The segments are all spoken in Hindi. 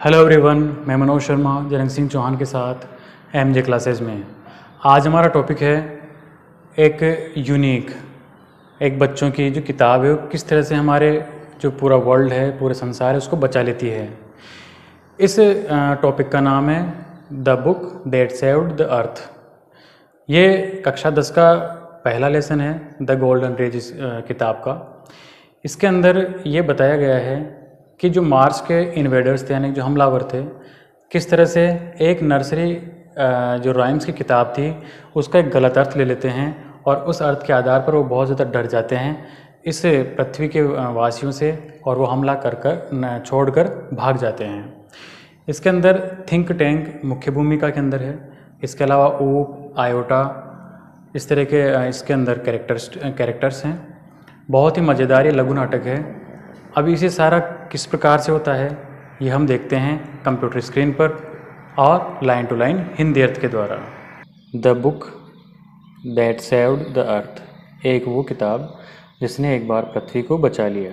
हेलो एवरीवन मैं मनोज शर्मा जनक सिंह चौहान के साथ एम जे क्लासेज में। आज हमारा टॉपिक है एक यूनिक एक बच्चों की जो किताब है, वो किस तरह से हमारे जो पूरा वर्ल्ड है, पूरे संसार है, उसको बचा लेती है। इस टॉपिक का नाम है the book that saved the earth ये कक्षा दस का पहला लेसन है द गोल्डन रेज किताब का। इसके अंदर ये बताया गया है कि जो मार्स के इन्वेडर्स थे, यानी जो हमलावर थे, किस तरह से एक नर्सरी जो राइम्स की किताब थी, उसका एक गलत अर्थ ले लेते हैं और उस अर्थ के आधार पर वो बहुत ज़्यादा डर जाते हैं इस पृथ्वी के वासियों से और वो हमला कर कर छोड़ कर भाग जाते हैं। इसके अंदर थिंक टैंक मुख्य भूमिका के अंदर है। इसके अलावा ऊप आयोटा इस तरह के इसके अंदर कैरेक्टर्स कैरेक्टर्स हैं। बहुत ही मज़ेदार ये लघु नाटक है। अब इसे सारा किस प्रकार से होता है, ये हम देखते हैं कंप्यूटर स्क्रीन पर और लाइन टू लाइन हिंदी अर्थ के द्वारा। The book that saved the earth, एक वो किताब जिसने एक बार पृथ्वी को बचा लिया।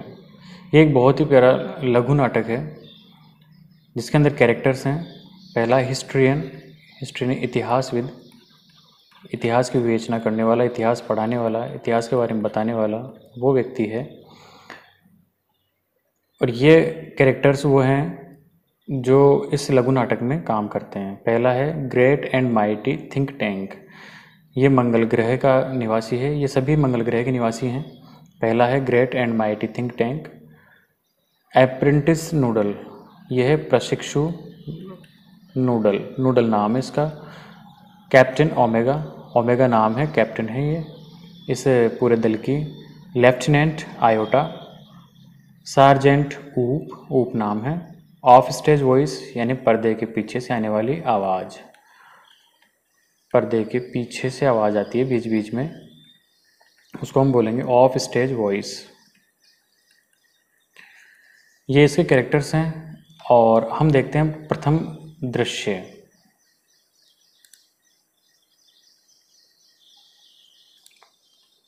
ये एक बहुत ही प्यारा लघु नाटक है, जिसके अंदर कैरेक्टर्स हैं। पहला हिस्ट्रियन हिस्ट्रियन इतिहासविद, इतिहास की विवेचना करने वाला, इतिहास पढ़ाने वाला, इतिहास के बारे में बताने वाला वो व्यक्ति है। और ये कैरेक्टर्स वो हैं जो इस लघु नाटक में काम करते हैं। पहला है great and mighty think tank ये मंगल ग्रह का निवासी है। ये सभी मंगल ग्रह के निवासी हैं। पहला है great and mighty think tank apprentice noodle यह है प्रशिक्षु नूडल नूडल नाम है इसका। कैप्टन ओमेगा ओमेगा नाम है। कैप्टन है ये। इस पूरे दल की। लेफ्टिनेंट आयोटा सार्जेंट ऊप ऊप नाम है। ऑफ़ स्टेज वॉइस, यानी पर्दे के पीछे से आने वाली आवाज़। पर्दे के पीछे से आवाज़ आती है बीच बीच में। उसको हम बोलेंगे ऑफ़ स्टेज वॉइस। ये इसके कैरेक्टर्स हैं और हम देखते हैं प्रथम दृश्य।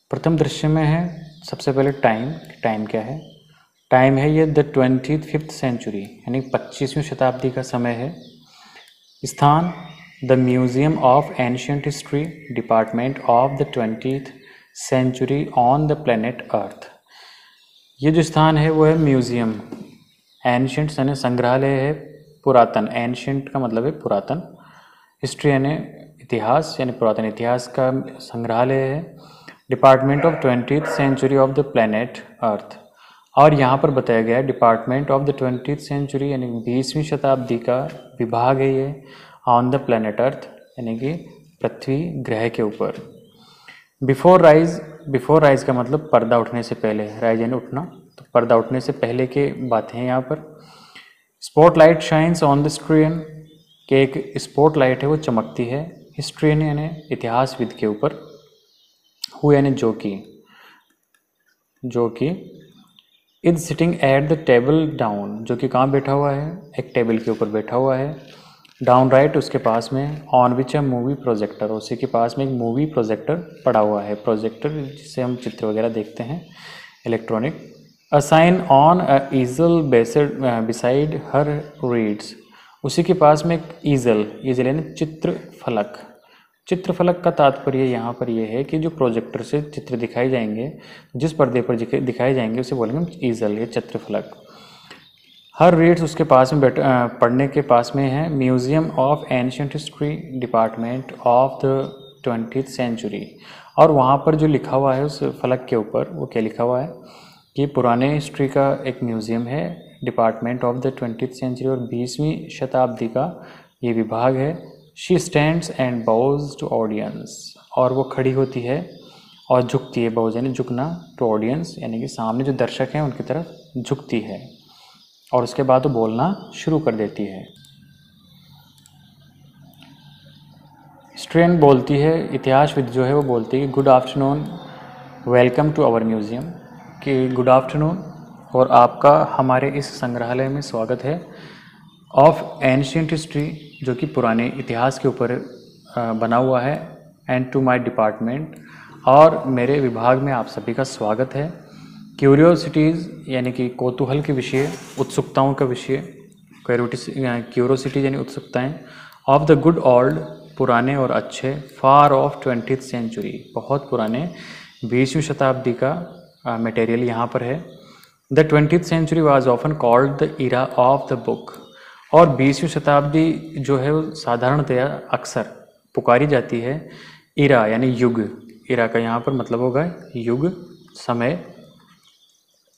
प्रथम दृश्य में है, सबसे पहले टाइम टाइम क्या है? टाइम है ये द ट्वेंटी फिफ्थ सेंचुरी, यानी पच्चीसवीं शताब्दी का समय है। स्थान, the museum of ancient history department of the twenty century on the planet earth. ये जो स्थान है वो है म्यूज़ियम। एंशियंट यानी संग्रहालय है पुरातन। एंशियंट का मतलब है पुरातन। हिस्ट्री यानी इतिहास, यानी पुरातन इतिहास का संग्रहालय है। Department of twenty century of the planet earth. और यहाँ पर बताया गया है department of the twenty century यानी बीसवीं शताब्दी का विभाग है ये ऑन द प्लानट अर्थ यानी कि पृथ्वी ग्रह के ऊपर। बिफोर राइज बिफोर राइज का मतलब पर्दा उठने से पहले राइज यानी उठना। तो पर्दा उठने से पहले के बातें हैं यहाँ पर। Spotlight shines on the historian के एक स्पॉट लाइट है, वो चमकती है। हिस्ट्रियन यानी इतिहासविद के ऊपर। हु यानी जो कि जो कि is sitting at the table down, जो कि कहाँ बैठा हुआ है? एक टेबल के ऊपर बैठा हुआ है। डाउन राइट right उसके पास में, ऑन विच है मूवी प्रोजेक्टर, उसी के पास में एक मूवी प्रोजेक्टर पड़ा हुआ है। प्रोजेक्टर जिससे हम चित्र वगैरह देखते हैं, electronic. A sign on a easel based beside her reads उसी के पास में एक ईजल ईजल यानी चित्र फलक। चित्रफलक का तात्पर्य यहाँ पर यह है कि जो प्रोजेक्टर से चित्र दिखाए जाएँगे, जिस पर्दे पर दिखाए जाएँगे, उसे बोलेंगे ईजल, या चित्रफलक। हर रेट्स उसके पास में बैठ पढ़ने के पास में है। Museum of ancient history department of the twenty century. और वहाँ पर जो लिखा हुआ है उस फलक के ऊपर, वो क्या लिखा हुआ है? कि पुराने हिस्ट्री का एक म्यूज़ियम है, department of the twenty century और बीसवीं शताब्दी का ये विभाग है। She stands and bows to audience और वो खड़ी होती है और झुकती है बाउज यानी झुकना टू ऑडियंस यानी कि सामने जो दर्शक हैं उनकी तरफ़ झुकती है। और उसके बाद वो बोलना शुरू कर देती है। स्ट्रेन बोलती है इतिहासविद जो है वो बोलती है good afternoon welcome to our museum कि गुड आफ्टरनून और आपका हमारे इस संग्रहालय में स्वागत है। ऑफ़ एंशियंट हिस्ट्री जो कि पुराने इतिहास के ऊपर बना हुआ है एंड टू माय डिपार्टमेंट और मेरे विभाग में आप सभी का स्वागत है। क्यूरियोसिटीज़ यानी कि कौतूहल के विषय, उत्सुकताओं का विषय क्यूरोसिटी यानी उत्सुकताएँ ऑफ़ द गुड ओल्ड पुराने और अच्छे फार ऑफ़ ट्वेंटी सेंचुरी बहुत पुराने, बीसवीं शताब्दी का मटेरियल यहाँ पर है। The twenty century was often called the era of the book और बीसवीं शताब्दी जो है वो साधारणतया अक्सर पुकारी जाती है इरा, यानी युग। इरा का यहाँ पर मतलब होगा युग, समय।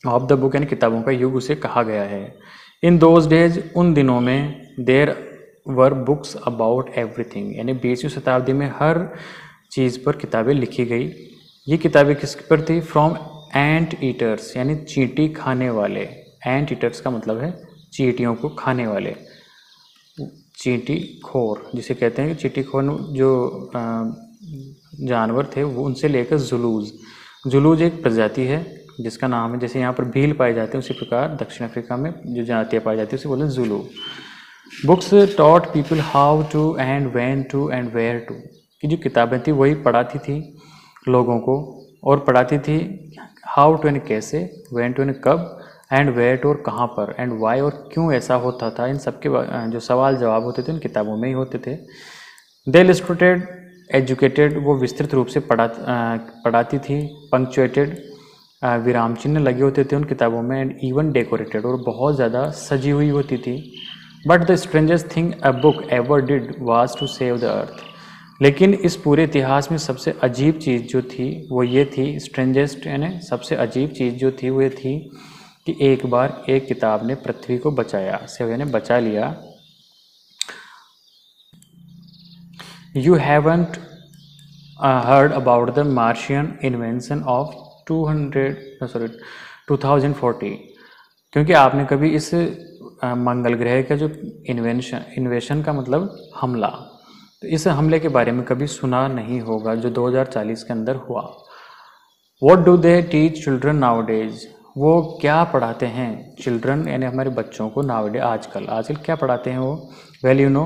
ऑफ़ द बुक यानी किताबों का युग उसे कहा गया है। इन दोज डेज़ उन दिनों में there were books about everything यानी बीसवीं शताब्दी में हर चीज़ पर किताबें लिखी गई। ये किताबें किस पर थी? फ्रॉम एंट ईटर्स यानी चींटी खाने वाले। एंट ईटर्स का मतलब है चींटियों को खाने वाले। चींटी खोर जिसे कहते हैं चींटी खोर जो जानवर थे, वो उनसे लेकर जुलूज। जुलूज एक प्रजाति है, जिसका नाम है, जैसे यहाँ पर भील पाए जाते हैं, उसी प्रकार दक्षिण अफ्रीका में जो जातियाँ पाई जाती है, उसे बोलते हैं Julu books taught people how to and when to and where to, की जो किताबें थी, वही पढ़ाती थी लोगों को, और पढ़ाती थी हाउ टू एंड कैसे, वैन टू एंड कब एंड वेट और कहाँ पर? एंड वाई और क्यों ऐसा होता था? इन सबके जो सवाल जवाब होते थे, उन किताबों में ही होते थे। दे लिस्ट्रेटेड एजुकेटेड वो विस्तृत रूप से पढ़ा पढ़ाती थी। पंक्चुएटेड विराम चिन्ह लगे होते थे उन किताबों में एंड इवन डेकोरेटेड और बहुत ज़्यादा सजी हुई होती थी। But the strangest thing a book ever did was to save the earth लेकिन इस पूरे इतिहास में सबसे अजीब चीज़ जो थी, वो ये थी स्ट्रेंजेस्ट यानी सबसे अजीब चीज़ जो थी, वो ये थी कि एक बार एक किताब ने पृथ्वी को बचाया। सेव ने बचा लिया। You haven't heard about the martian invasion of 200 sorry 2040 क्योंकि आपने कभी इस मंगल ग्रह का जो इन्वेंशन इन्वेशन का मतलब हमला तो इस हमले के बारे में कभी सुना नहीं होगा जो 2040 के अंदर हुआ। What do they teach children nowadays वो क्या पढ़ाते हैं चिल्ड्रन यानी हमारे बच्चों को नाव डे आजकल? आजकल क्या पढ़ाते हैं वो? वेल यू नो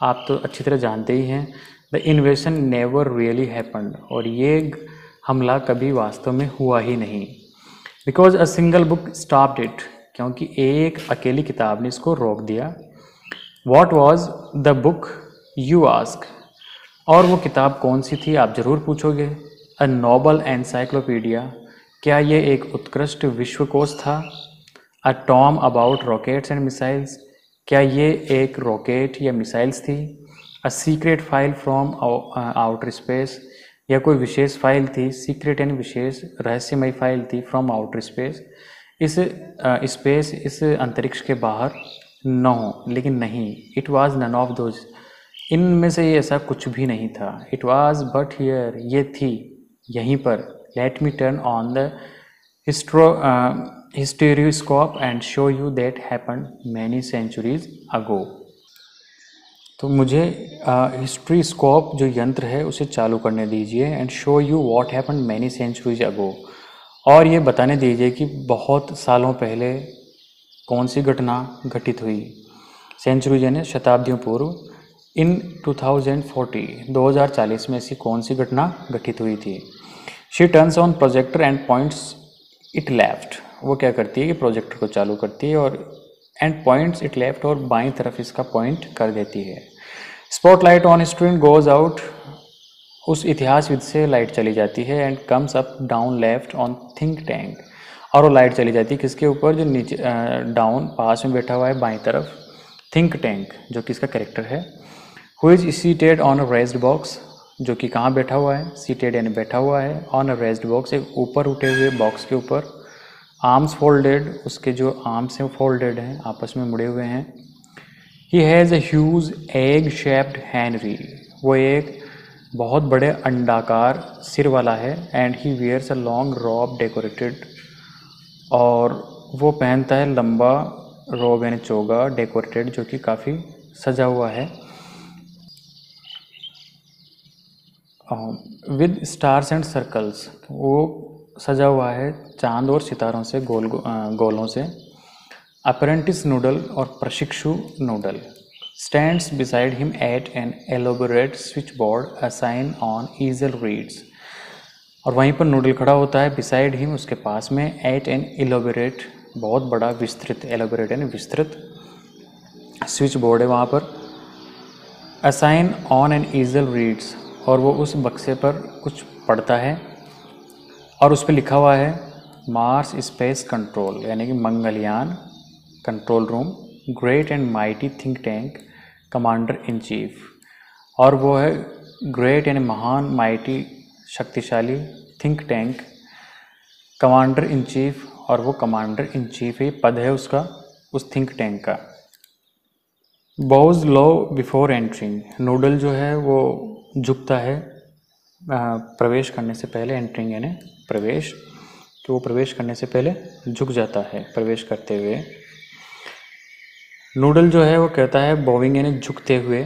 आप तो अच्छी तरह जानते ही हैं। The invasion never really happened और ये हमला कभी वास्तव में हुआ ही नहीं। Because a single book stop it क्योंकि एक अकेली किताब ने इसको रोक दिया। What was the book you ask और वो किताब कौन सी थी, आप ज़रूर पूछोगे। अ नोबल एनसाइक्लोपीडिया क्या ये एक उत्कृष्ट विश्वकोश था? A tome about rockets and missiles क्या ये एक रॉकेट या मिसाइल्स थी? A secret file from outer space या कोई विशेष फ़ाइल थी? सीक्रेट एंड विशेष रहस्यमय फ़ाइल थी फ्रॉम आउटर स्पेस इस स्पेस इस अंतरिक्ष के बाहर न हो, लेकिन नहीं। It was none of those इनमें से ये ऐसा कुछ भी नहीं था। इट वाज बट हियर ये थी, यहीं पर। Let me turn on the हिस्ट्रो historioscope and show you that happen many centuries ago तो मुझे हिस्ट्री स्कोप जो यंत्र है, उसे चालू करने दीजिए and show you what happen many centuries ago और ये बताने दीजिए कि बहुत सालों पहले कौन सी घटना घटित हुई? सेंचुरी यानी शताब्दियों पूर्व इन 2040 2040 में ऐसी कौन सी घटना घटित हुई थी? She turns on projector and points it left वो क्या करती है कि प्रोजेक्टर को चालू करती है और एंड पॉइंट्स इट लेफ़्ट और बाई तरफ़ इसका पॉइंट कर देती है। Spotlight on student goes out उस इतिहासविद से लाइट चली जाती है and comes up down left on think tank और वो लाइट चली जाती है किसके ऊपर? जो नीचे डाउन पास में बैठा हुआ है, बाई तरफ़ थिंक टैंक जो कि इसका करेक्टर है। Who is seated on a raised box जो कि कहाँ बैठा हुआ है? सीटेड यानी बैठा हुआ है। ऑन अ रेस्ट बॉक्स एक ऊपर उठे हुए बॉक्स के ऊपर आर्म्स फोल्डेड उसके जो आर्म्स हैं फोल्डेड हैं, आपस में मुड़े हुए हैं। He has a huge egg shaped Henry वो एक बहुत बड़े अंडाकार सिर वाला है and he wears a long robe decorated और वो पहनता है लंबा रॉब यानी चोगा डेकोरेटेड जो कि काफ़ी सजा हुआ है। विद स्टार्स एंड सर्कल्स वो सजा हुआ है चाँद और सितारों से, गोल गोलों से। अप्रेंटिस नूडल और प्रशिक्षु noodle stands beside him at an elaborate switchboard a sign on easel reads और वहीं पर नूडल खड़ा होता है बिसाइड हिम उसके पास में एट एन एलोबोरेट बहुत बड़ा, विस्तृत एलोबोरेट यानी विस्तृत स्विच बोर्ड है वहाँ पर। A sign on an easel reads और वो उस बक्से पर कुछ पढ़ता है और उस पर लिखा हुआ है मार्स स्पेस कंट्रोल यानी कि Mangalyaan control room great and mighty think tank commander in chief और वो है ग्रेट यानी महान माइटी शक्तिशाली think tank commander in chief और वो कमांडर इन चीफ ही पद है उसका, उस थिंक टैंक का। Bows low before entering noodle जो है वो झुकता है प्रवेश करने से पहले एंट्रिंग यानी प्रवेश तो वो प्रवेश करने से पहले झुक जाता है प्रवेश करते हुए। नूडल जो है वो कहता है बोविंग यानी झुकते हुए।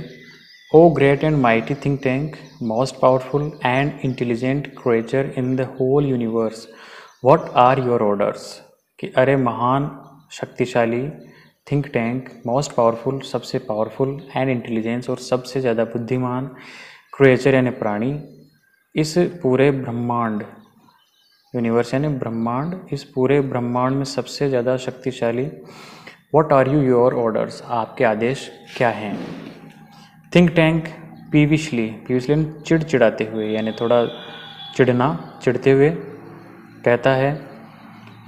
O great and mighty think tank most powerful and intelligent creature in the whole universe what are your orders कि अरे महान, शक्तिशाली थिंक टैंक मोस्ट पावरफुल सबसे पावरफुल एंड इंटेलिजेंस और सबसे ज़्यादा बुद्धिमान क्रिएचर यानी प्राणी इस पूरे ब्रह्मांड यूनिवर्स यानी ब्रह्मांड, इस पूरे ब्रह्मांड में सबसे ज़्यादा शक्तिशाली what are you your orders आपके आदेश क्या हैं? थिंक टैंक पीविशली पीविशली चिड़चिड़ाते हुए, यानी थोड़ा चिड़ना चिड़ते हुए कहता है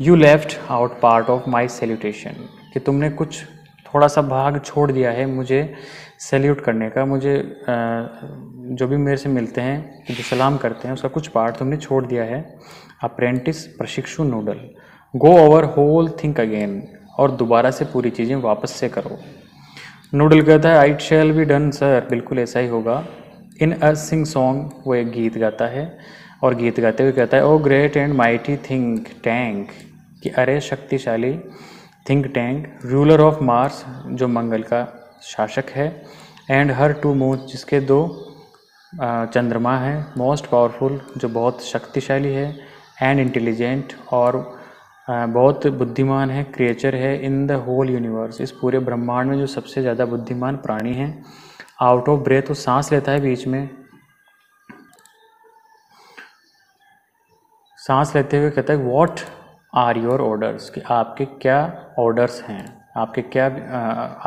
you left out part of my salutation कि तुमने कुछ थोड़ा सा भाग छोड़ दिया है मुझे सैल्यूट करने का, मुझे जो भी मेरे से मिलते हैं, जो सलाम करते हैं, उसका कुछ पार्ट तुमने छोड़ दिया है। अप्रेंटिस प्रशिक्षु noodle go over whole think again और दोबारा से पूरी चीज़ें वापस से करो। नूडल कहता है I shall be done sir बिल्कुल ऐसा ही होगा। इन अ सिंग सॉन्ग वो एक गीत गाता है और गीत गाते हुए कहता है ओ great and mighty think tank कि अरे शक्तिशाली think tank ruler of Mars जो मंगल का शासक है एंड हर टू मून जिसके दो चंद्रमा हैं मोस्ट पावरफुल जो बहुत शक्तिशाली है एंड इंटेलिजेंट और बहुत बुद्धिमान है क्रिएचर है इन द होल यूनिवर्स इस पूरे ब्रह्मांड में जो सबसे ज़्यादा बुद्धिमान प्राणी हैं आउट ऑफ़ ब्रेथ वो सांस लेता है बीच में। सांस लेते हुए कहता है वॉट आर योर ऑर्डर्स, कि आपके क्या ऑर्डर्स हैं, आपके क्या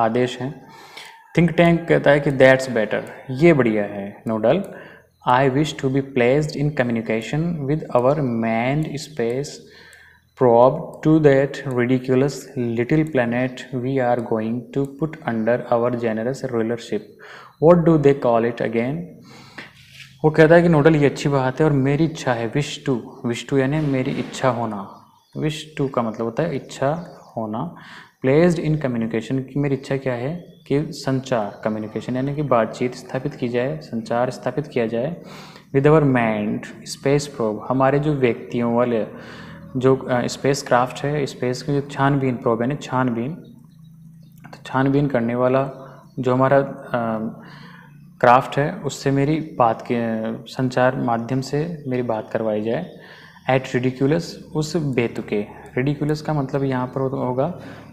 आदेश हैं थिंक टैंक कहता है कि दैट्स बेटर ये बढ़िया है Noodle I wish to be placed in communication with our manned space probe to that ridiculous little planet we are going to put under our generous rulership. What do they call it again? वो कहता है कि नोडल ये अच्छी बात है और मेरी इच्छा है, विश टू विश टू, यानी मेरी इच्छा होना विश टू का मतलब होता है इच्छा होना। प्लेस्ड इन कम्युनिकेशन की मेरी इच्छा क्या है? कि संचार कम्युनिकेशन यानी कि बातचीत स्थापित की जाए, संचार स्थापित किया जाए। With our manned space probe हमारे जो व्यक्तियों वाले, जो स्पेस क्राफ्ट है स्पेस की जो छानबीन प्रोब यानी छानबीन तो छानबीन करने वाला जो हमारा क्राफ्ट है, उससे मेरी बात के, संचार माध्यम से मेरी बात करवाई जाए। एट रेडिकुलस उस बेतुके। रेडिकुलस का मतलब यहाँ पर होगा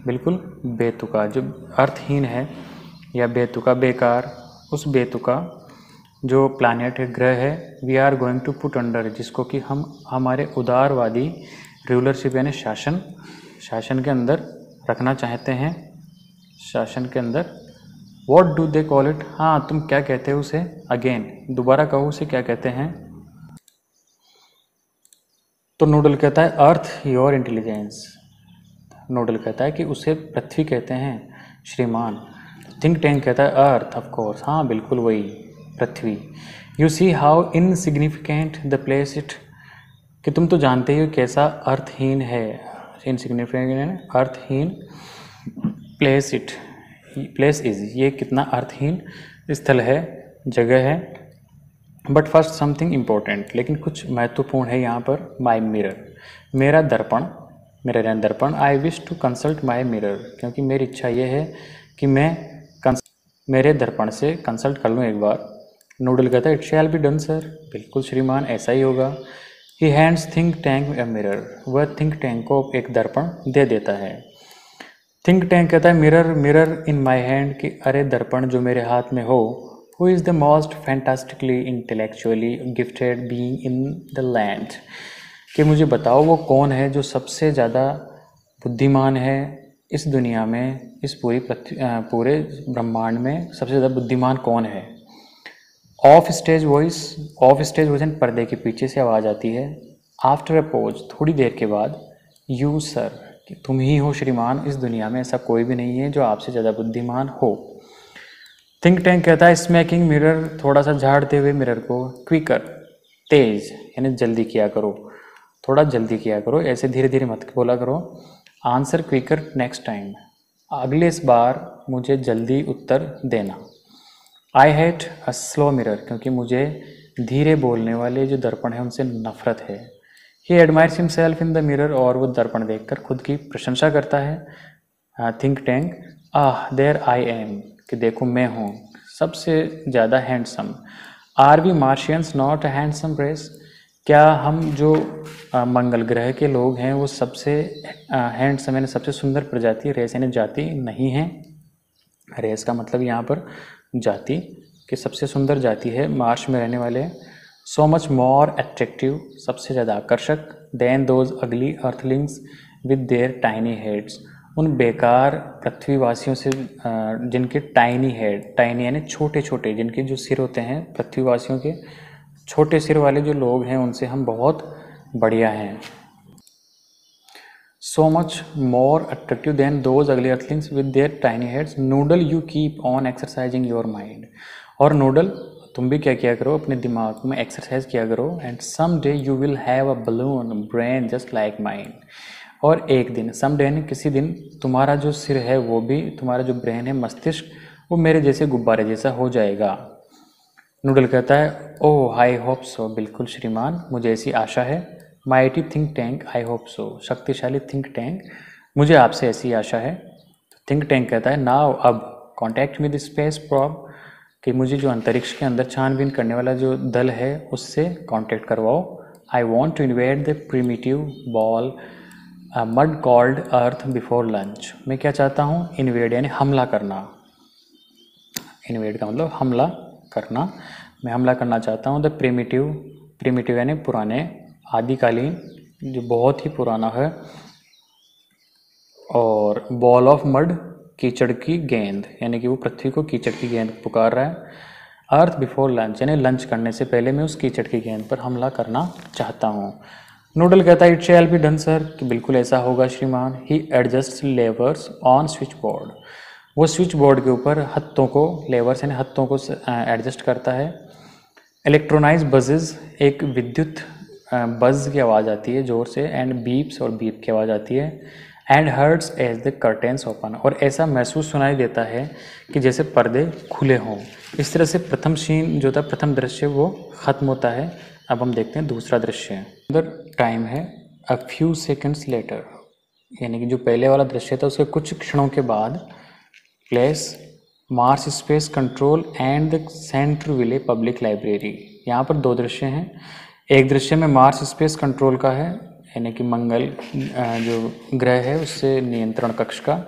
बिल्कुल बेतुका। जो अर्थहीन है या बेतुका, बेकार, उस बेतुका जो प्लानट है, ग्रह है we are going to put under जिसको कि हम हमारे उदारवादी रूलरशिप यानी शासन शासन के अंदर रखना चाहते हैं। शासन के अंदर। What do they call it हाँ तुम क्या कहते हो उसे? अगेन दोबारा कहो उसे क्या कहते हैं? तो नोडल कहता है अर्थ योर इंटेलिजेंस नोडल कहता है कि उसे पृथ्वी कहते हैं, श्रीमान। थिंक टैंक कहता है अर्थ ऑफ़ कोर्स हाँ बिल्कुल वही, पृथ्वी। You see how insignificant the place it कि तुम तो जानते ही हो कैसा अर्थहीन है। इनसिग्निफिकेंट अर्थहीन प्लेस इट प्लेस इज़ ये कितना अर्थहीन स्थल है, जगह है। बट फ़र्स्ट समथिंग इम्पोर्टेंट लेकिन कुछ महत्वपूर्ण है यहाँ पर माई मिरर मेरा दर्पण मेरा दर्पण I wish to consult my mirror क्योंकि मेरी इच्छा ये है कि मैं मेरे दर्पण से कंसल्ट कर लूँ एक बार। नूडल कहता है it shall be done sir बिल्कुल श्रीमान, ऐसा ही होगा। He hands think tank a mirror वह थिंक टैंक को एक दर्पण दे देता है। थिंक टैंक कहता है mirror mirror in my hand कि अरे दर्पण जो मेरे हाथ में हो who is the most fantastically, intellectually gifted being in the land? कि मुझे बताओ वो कौन है जो सबसे ज़्यादा बुद्धिमान है इस दुनिया में, इस पूरी पूरे ब्रह्मांड में सबसे ज़्यादा बुद्धिमान कौन है? Off stage voice off stage voice पर्दे के पीछे से आवाज़ आती है। आफ्टर अ पोज थोड़ी देर के बाद यू सर कि तुम ही हो श्रीमान इस दुनिया में, ऐसा कोई भी नहीं है जो आपसे ज़्यादा बुद्धिमान हो। थिंक टैंक कहता है स्मैकिंग मिरर थोड़ा सा झाड़ते हुए मिरर को क्विकर तेज, यानी जल्दी किया करो। थोड़ा जल्दी किया करो, ऐसे धीरे धीरे मत बोला करो। आंसर क्विकर नेक्स्ट टाइम अगले इस बार मुझे जल्दी उत्तर देना। I hate a slow mirror क्योंकि मुझे धीरे बोलने वाले जो दर्पण है, उनसे नफरत है। He admires himself in the mirror और वो दर्पण देखकर खुद की प्रशंसा करता है। Think tank ah there I am कि देखो मैं हूँ, सबसे ज़्यादा handsome are we Martians not handsome race क्या हम जो मंगल ग्रह के लोग हैं, वो सबसे हैंडसम यानी सबसे सुंदर प्रजाति रेस यानी जाति नहीं है? रेस का मतलब यहाँ पर जाति, कि सबसे सुंदर जाति है मार्च में रहने वाले सो मच मोर अट्रैक्टिव सबसे ज़्यादा आकर्षक। Than those ugly earthlings with their tiny heads उन बेकार पृथ्वीवासियों से जिनके टाइनी हेड टाइनी यानी छोटे छोटे जिनके जो सिर होते हैं, पृथ्वीवासियों के छोटे सिर वाले जो लोग हैं, उनसे हम बहुत बढ़िया हैं। So much more attractive than those ugly earthlings with their tiny heads Noodle you keep on exercising your mind और नूडल तुम भी क्या किया करो, अपने दिमाग में एक्सरसाइज किया करो and some day you will have a balloon brain just like mind और एक दिन सम डे ने किसी दिन तुम्हारा जो सिर है, वो भी, तुम्हारा जो ब्रेन है, मस्तिष्क, वो मेरे जैसे गुब्बारे जैसा हो जाएगा। नूडल कहता है ओह आई होप सो बिल्कुल श्रीमान, मुझे ऐसी आशा है। Mighty think tank I hope so शक्तिशाली थिंक टैंक मुझे आपसे ऐसी आशा है। थिंक टैंक कहता है नाव अब कॉन्टैक्ट विद स्पेस प्रॉब कि मुझे जो अंतरिक्ष के अंदर छानबीन करने वाला जो दल है, उससे कांटेक्ट करवाओ। I want to invade the primitive ball mud called Earth before lunch मैं क्या चाहता हूँ? इन्वेड यानी हमला करना। इन्वेड का मतलब हमला करना। मैं हमला करना चाहता हूँ। द प्रीमिटिव प्रीमिटिव यानी पुराने, आदिकालीन, जो बहुत ही पुराना है। और बॉल ऑफ़ मड कीचड़ की गेंद। यानी कि वो पृथ्वी को कीचड़ की गेंद पुकार रहा है। अर्थ बिफोर लंच यानी लंच करने से पहले मैं उस कीचड़ की गेंद पर हमला करना चाहता हूँ। नूडल कहता है it shall be done sir कि बिल्कुल ऐसा होगा, श्रीमान। He adjust levers on switchboard वो स्विच बोर्ड के ऊपर हत्तों को लेवर्स यानी हत्तों को एडजस्ट करता है। इलेक्ट्रोनाइज बजेज एक विद्युत बज की आवाज़ आती है, ज़ोर से एंड बीप्स और बीप की आवाज़ आती है। And hurts as the curtains open और ऐसा महसूस सुनाई देता है कि जैसे पर्दे खुले हों। इस तरह से प्रथम सीन जो था, प्रथम दृश्य, वो ख़त्म होता है। अब हम देखते हैं दूसरा दृश्य अंदर टाइम है अ फ्यू सेकेंड्स लेटर यानी कि जो पहले वाला दृश्य था, उसके कुछ क्षणों के बाद place Mars space control and the Centerville public library यहाँ पर दो दृश्य हैं। एक दृश्य में मार्स स्पेस कंट्रोल का है, यानी कि मंगल जो ग्रह है, उससे नियंत्रण कक्ष का।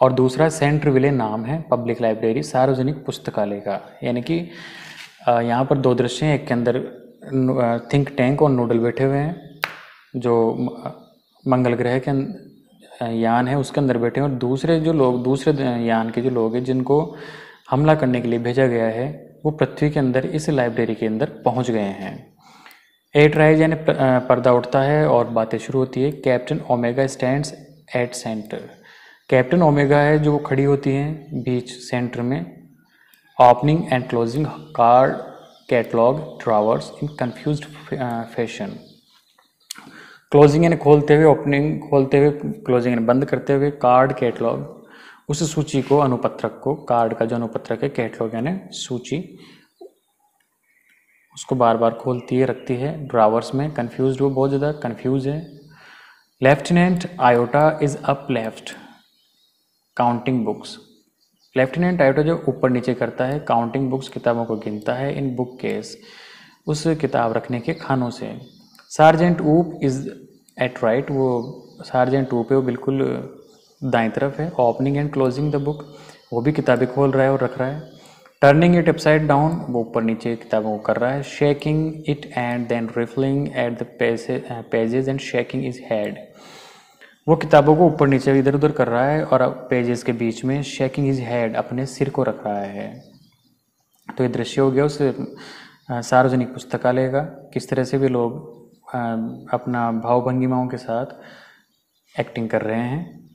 और दूसरा सेंट्र विले नाम है पब्लिक लाइब्रेरी सार्वजनिक पुस्तकालय का। यानी कि यहाँ पर दो दृश्य हैं, एक के अंदर थिंक टैंक और नूडल बैठे हुए हैं, जो मंगल ग्रह के यान है, उसके अंदर बैठे हैं और दूसरे जो लोग, दूसरे यान के जो लोग हैं, जिनको हमला करने के लिए भेजा गया है, वो पृथ्वी के अंदर, इस लाइब्रेरी के अंदर पहुँच गए हैं। एट राइज यानी पर्दा उठता है और बातें शुरू होती है। Captain Omega stand at centre Captain Omega है जो खड़ी होती हैं बीच सेंटर में। Opening and closing card catalogue drawers in confuse fashion closing यानी खोलते हुए ओपनिंग खोलते हुए क्लोजिंग यानी बंद करते हुए कार्ड कैटलॉग उस सूची को, अनुपत्रक को कार्ड का जो अनुपत्रक है कैटलॉग यानी सूची, उसको बार बार खोलती है, रखती है। ड्रावर्स में कन्फ्यूज़ वो बहुत ज़्यादा कन्फ्यूज़ है। Lieutenant Iota is up left counting books lieutenant Iota जो ऊपर नीचे करता है, काउंटिंग बुक्स, किताबों को गिनता है, इन बुक केस, उस किताब रखने के खानों से। Sergeant Oop is at right, वो सार्जेंट ऊप है, वो बिल्कुल दाएँ तरफ़ है। Opening and closing the book, वो भी किताबें खोल रहा है और रख रहा है। टर्निंग इट अपसाइड डाउन, वो ऊपर नीचे किताबों को कर रहा है। Shaking it and then riffling at the pages and shaking his head. वो किताबों को ऊपर नीचे इधर उधर कर रहा है और पेजेस के बीच में शेकिंग हिज हेड अपने सिर को रख रहा है। तो ये दृश्य हो गया उस सार्वजनिक पुस्तकालय का। किस तरह से भी लोग अपना भाव भंगिमाओं के साथ एक्टिंग कर रहे हैं।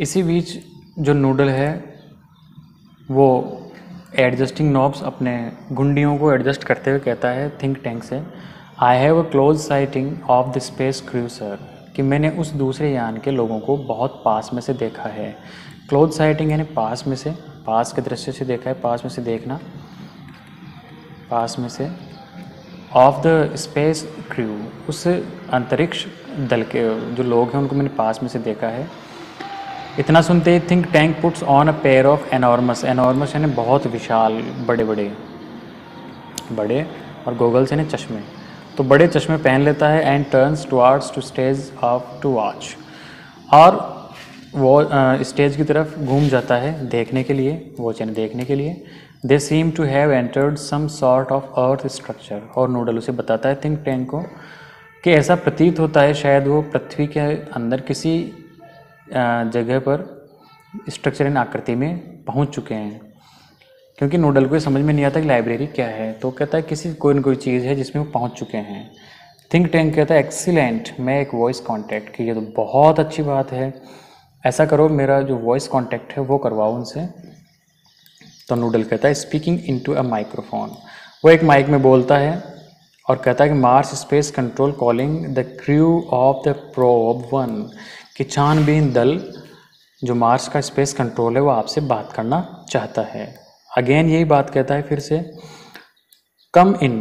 इसी बीच जो नूडल है, वो एडजस्टिंग नॉब्स अपने गुंडियों को एडजस्ट करते हुए कहता है थिंक टैंक से I have a close sighting of the space crew sir कि मैंने उस दूसरे यान के लोगों को बहुत पास में से देखा है। क्लोज साइटिंग यानी पास में से, पास के दृश्य से देखा है, पास में से देखना। पास में से ऑफ़ द स्पेस क्रू उस अंतरिक्ष दल के जो लोग हैं, उनको मैंने पास में से देखा है। इतना सुनते ही think tank puts on a pair of enormous enormous यानी बहुत विशाल बड़े बड़े बड़े और गोगल्स यानी चश्मे। तो बड़े चश्मे पहन लेता है and turns towards to stage off to watch और वो स्टेज की तरफ़ घूम जाता है देखने के लिए वॉच यानी देखने के लिए. They seem to have entered some sort of earth structure और नूडल उसे बताता है थिंक टैंक को कि ऐसा प्रतीत होता है शायद वो पृथ्वी के अंदर किसी जगह पर स्ट्रक्चर इन आकृति में पहुँच चुके हैं. क्योंकि नूडल को समझ में नहीं आता कि लाइब्रेरी क्या है। तो कहता है किसी कोई ना कोई चीज़ है जिसमें वो पहुँच चुके हैं। थिंक टैंक कहता है एक्सीलेंट मैं एक वॉइस कांटेक्ट की, ये तो बहुत अच्छी बात है। ऐसा करो, मेरा जो वॉइस कांटेक्ट है, वो करवाओ उनसे। तो नूडल कहता है स्पीकिंग इनटू अ माइक्रोफोन वो एक माइक में बोलता है और कहता है कि Mars space control calling the crew of the probe one कि छानबीन दल, जो मार्स का स्पेस कंट्रोल है, वो आपसे बात करना चाहता है। अगेन यही बात कहता है फिर से कम इन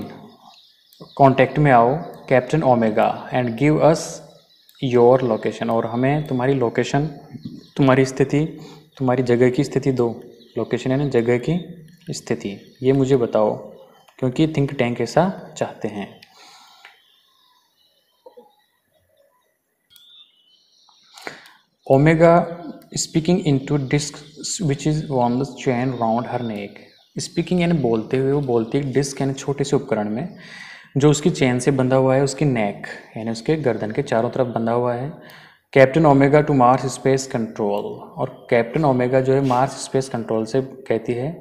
कांटेक्ट में आओ Captain Omega and give us your location और हमें तुम्हारी लोकेशन तुम्हारी स्थिति, तुम्हारी जगह की स्थिति दो। लोकेशन यानी जगह की स्थिति। ये मुझे बताओ, क्योंकि थिंक टैंक ऐसा चाहते हैं। Omega speaking into disc which is on the chain round her neck speaking यानी बोलते हुए, वो बोलती है डिस्क यानी छोटे से उपकरण में, जो उसकी चैन से बंधा हुआ है, उसकी नेक यानी उसके गर्दन के चारों तरफ़ बंधा हुआ है। Captain Omega to Mars space control और कैप्टन ओमेगा जो है मार्स स्पेस कंट्रोल से कहती है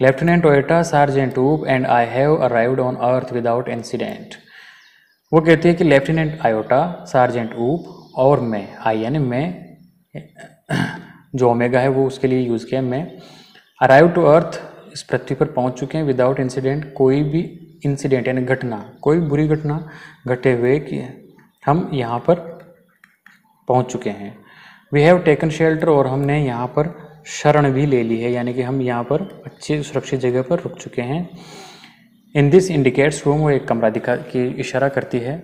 lieutenant Iota sergeant Oop and I have arrived on Earth without incident वो कहती है कि लेफ्टिनेंट आयोटा सार्जेंट ऊप और मैं आई यानी मैं जो ओमेगा है वो उसके लिए यूज़ किया मैं अराइव टू अर्थ इस पृथ्वी पर पहुँच चुके हैं विदाउट इंसिडेंट कोई भी इंसिडेंट यानी घटना, कोई बुरी घटना घटे हुए कि हम यहाँ पर पहुँच चुके हैं। वी हैव टेकन शेल्टर और हमने यहाँ पर शरण भी ले ली है, यानी कि हम यहाँ पर अच्छी सुरक्षित जगह पर रुक चुके हैं। इन दिस इंडिकेट्स रूम वो एक कमरा दिखा, की इशारा करती है।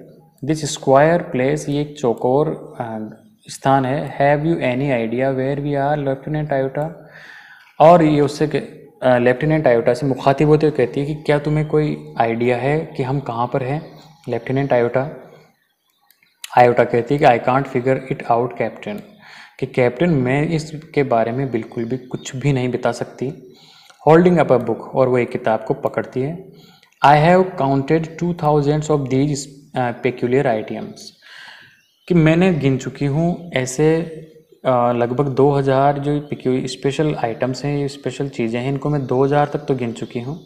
दिस स्क्वायर प्लेस ये एक चौकोर स्थान है। Have you any idea where we are lieutenant Iota और ये उससे लेफ्टिनेंट आयोटा से मुखातिब होते हुए कहती है कि क्या तुम्हें कोई आइडिया है कि हम कहाँ पर हैं? लेफ्टिनेंट आयोटा आयोटा कहती है कि I can't figure it out captain कि कैप्टन मैं इसके बारे में बिल्कुल भी कुछ भी नहीं बता सकती। होल्डिंग अप अ बुक और वो एक किताब को पकड़ती है। I have counted two thousands of these peculiar items कि मैंने गिन चुकी हूँ ऐसे लगभग 2000 जो स्पेशल आइटम्स हैं ये स्पेशल चीज़ें हैं, इनको मैं 2000 तक तो गिन चुकी हूँ।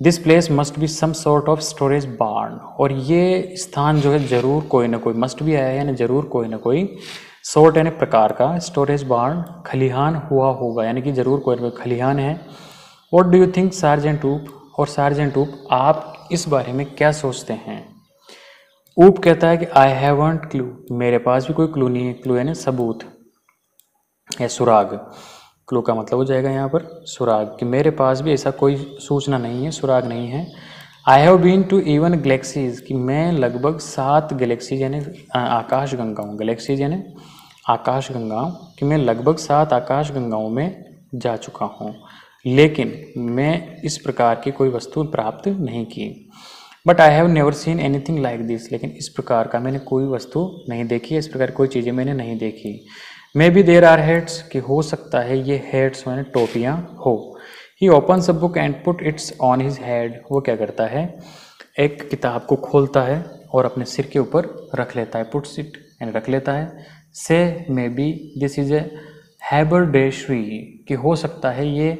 This place must be some sort of storage barn और ये स्थान जो है ज़रूर कोई ना कोई मस्ट भी आया है यानी ज़रूर कोई ना कोई सॉर्ट यानी प्रकार का स्टोरेज बार्न खलिहान हुआ होगा, यानी कि ज़रूर कोई ना कोई खलिहान है। What do you think sergeant Oop और सार्जेंट ऊप आप इस बारे में क्या सोचते हैं? ऊप कहता है कि आई हैव हैवंट क्लू मेरे पास भी कोई क्लू नहीं है। क्लू यानी सबूत या सुराग। क्लू का मतलब हो जाएगा यहाँ पर सुराग। कि मेरे पास भी ऐसा कोई सूचना नहीं है, सुराग नहीं है। I have been to even galaxies कि मैं लगभग सात गलेक्सीज यानी आकाश गंगाओं गलेक्सीज यानी आकाश गंगाओं, कि मैं लगभग सात आकाश गंगाओं में जा चुका हूँ। लेकिन मैं इस प्रकार की कोई वस्तु प्राप्त नहीं की। But I have never seen anything like this लेकिन इस प्रकार का मैंने कोई वस्तु नहीं देखी, इस प्रकार कोई चीज़ें मैंने नहीं देखी। Maybe there are hats कि हो सकता है ये हेड्स मैंने टोपियाँ हो। He open a book and put its on his head वो क्या करता है? एक किताब को खोलता है और अपने सिर के ऊपर रख लेता है। पुट्स इट यानी रख लेता है। Says maybe this is a haberdashery कि हो सकता है ये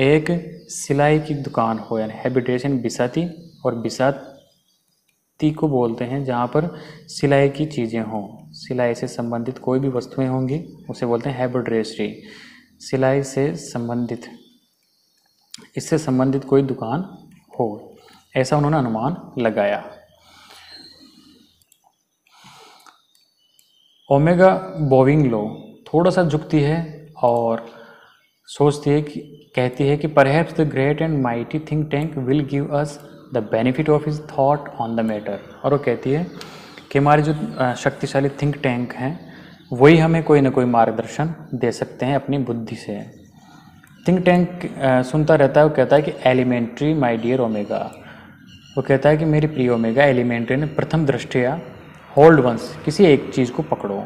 एक सिलाई की दुकान हो, यानी हैबिटेशन बिसाती और बिसाती को बोलते हैं, जहाँ पर सिलाई की चीज़ें हों। सिलाई से संबंधित कोई भी वस्तुएँ होंगी, उसे बोलते हैं हैबरड्रेसरी। सिलाई से संबंधित, इससे संबंधित कोई दुकान हो, ऐसा उन्होंने अनुमान लगाया। ओमेगा बोविंग लो थोड़ा सा झुकती है और सोचती है कि, कहती है कि perhaps the great and mighty think tank will give us the benefit of his thought on the matter और वो कहती है कि हमारे जो शक्तिशाली थिंक टैंक हैं, वही हमें कोई ना कोई मार्गदर्शन दे सकते हैं अपनी बुद्धि से। थिंक टैंक सुनता रहता है, वो कहता है कि एलिमेंट्री माय डियर ओमेगा वो कहता है कि मेरी प्रिय ओमेगा एलिमेंट्री ने प्रथम दृष्टिया होल्ड वंस किसी एक चीज़ को पकड़ो।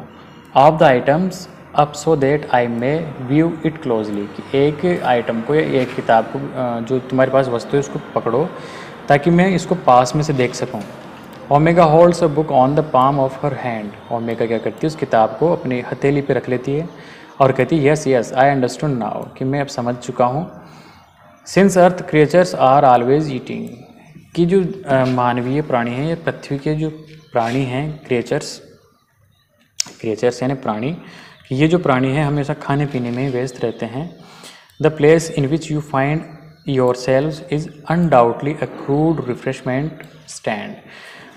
Of the items up so that I may view it closely कि एक आइटम को या एक किताब को जो तुम्हारे पास वस्तु है, उसको पकड़ो। ताकि मैं इसको पास में से देख सकूँ। Omega holds a book on the palm of her hand. Omega क्या करती है? उस किताब को अपनी हथेली पे रख लेती है और कहती है, yes yes I understood now कि मैं अब समझ चुका हूँ। Since Earth creatures are always eating कि जो मानवीय प्राणी हैं या पृथ्वी के जो प्राणी हैं क्रिएचर्स क्रिएचर्स यानी प्राणी ये जो प्राणी हैं हमेशा खाने पीने में व्यस्त रहते हैं। The place in which you find selves is undoubtedly a crude refreshment stand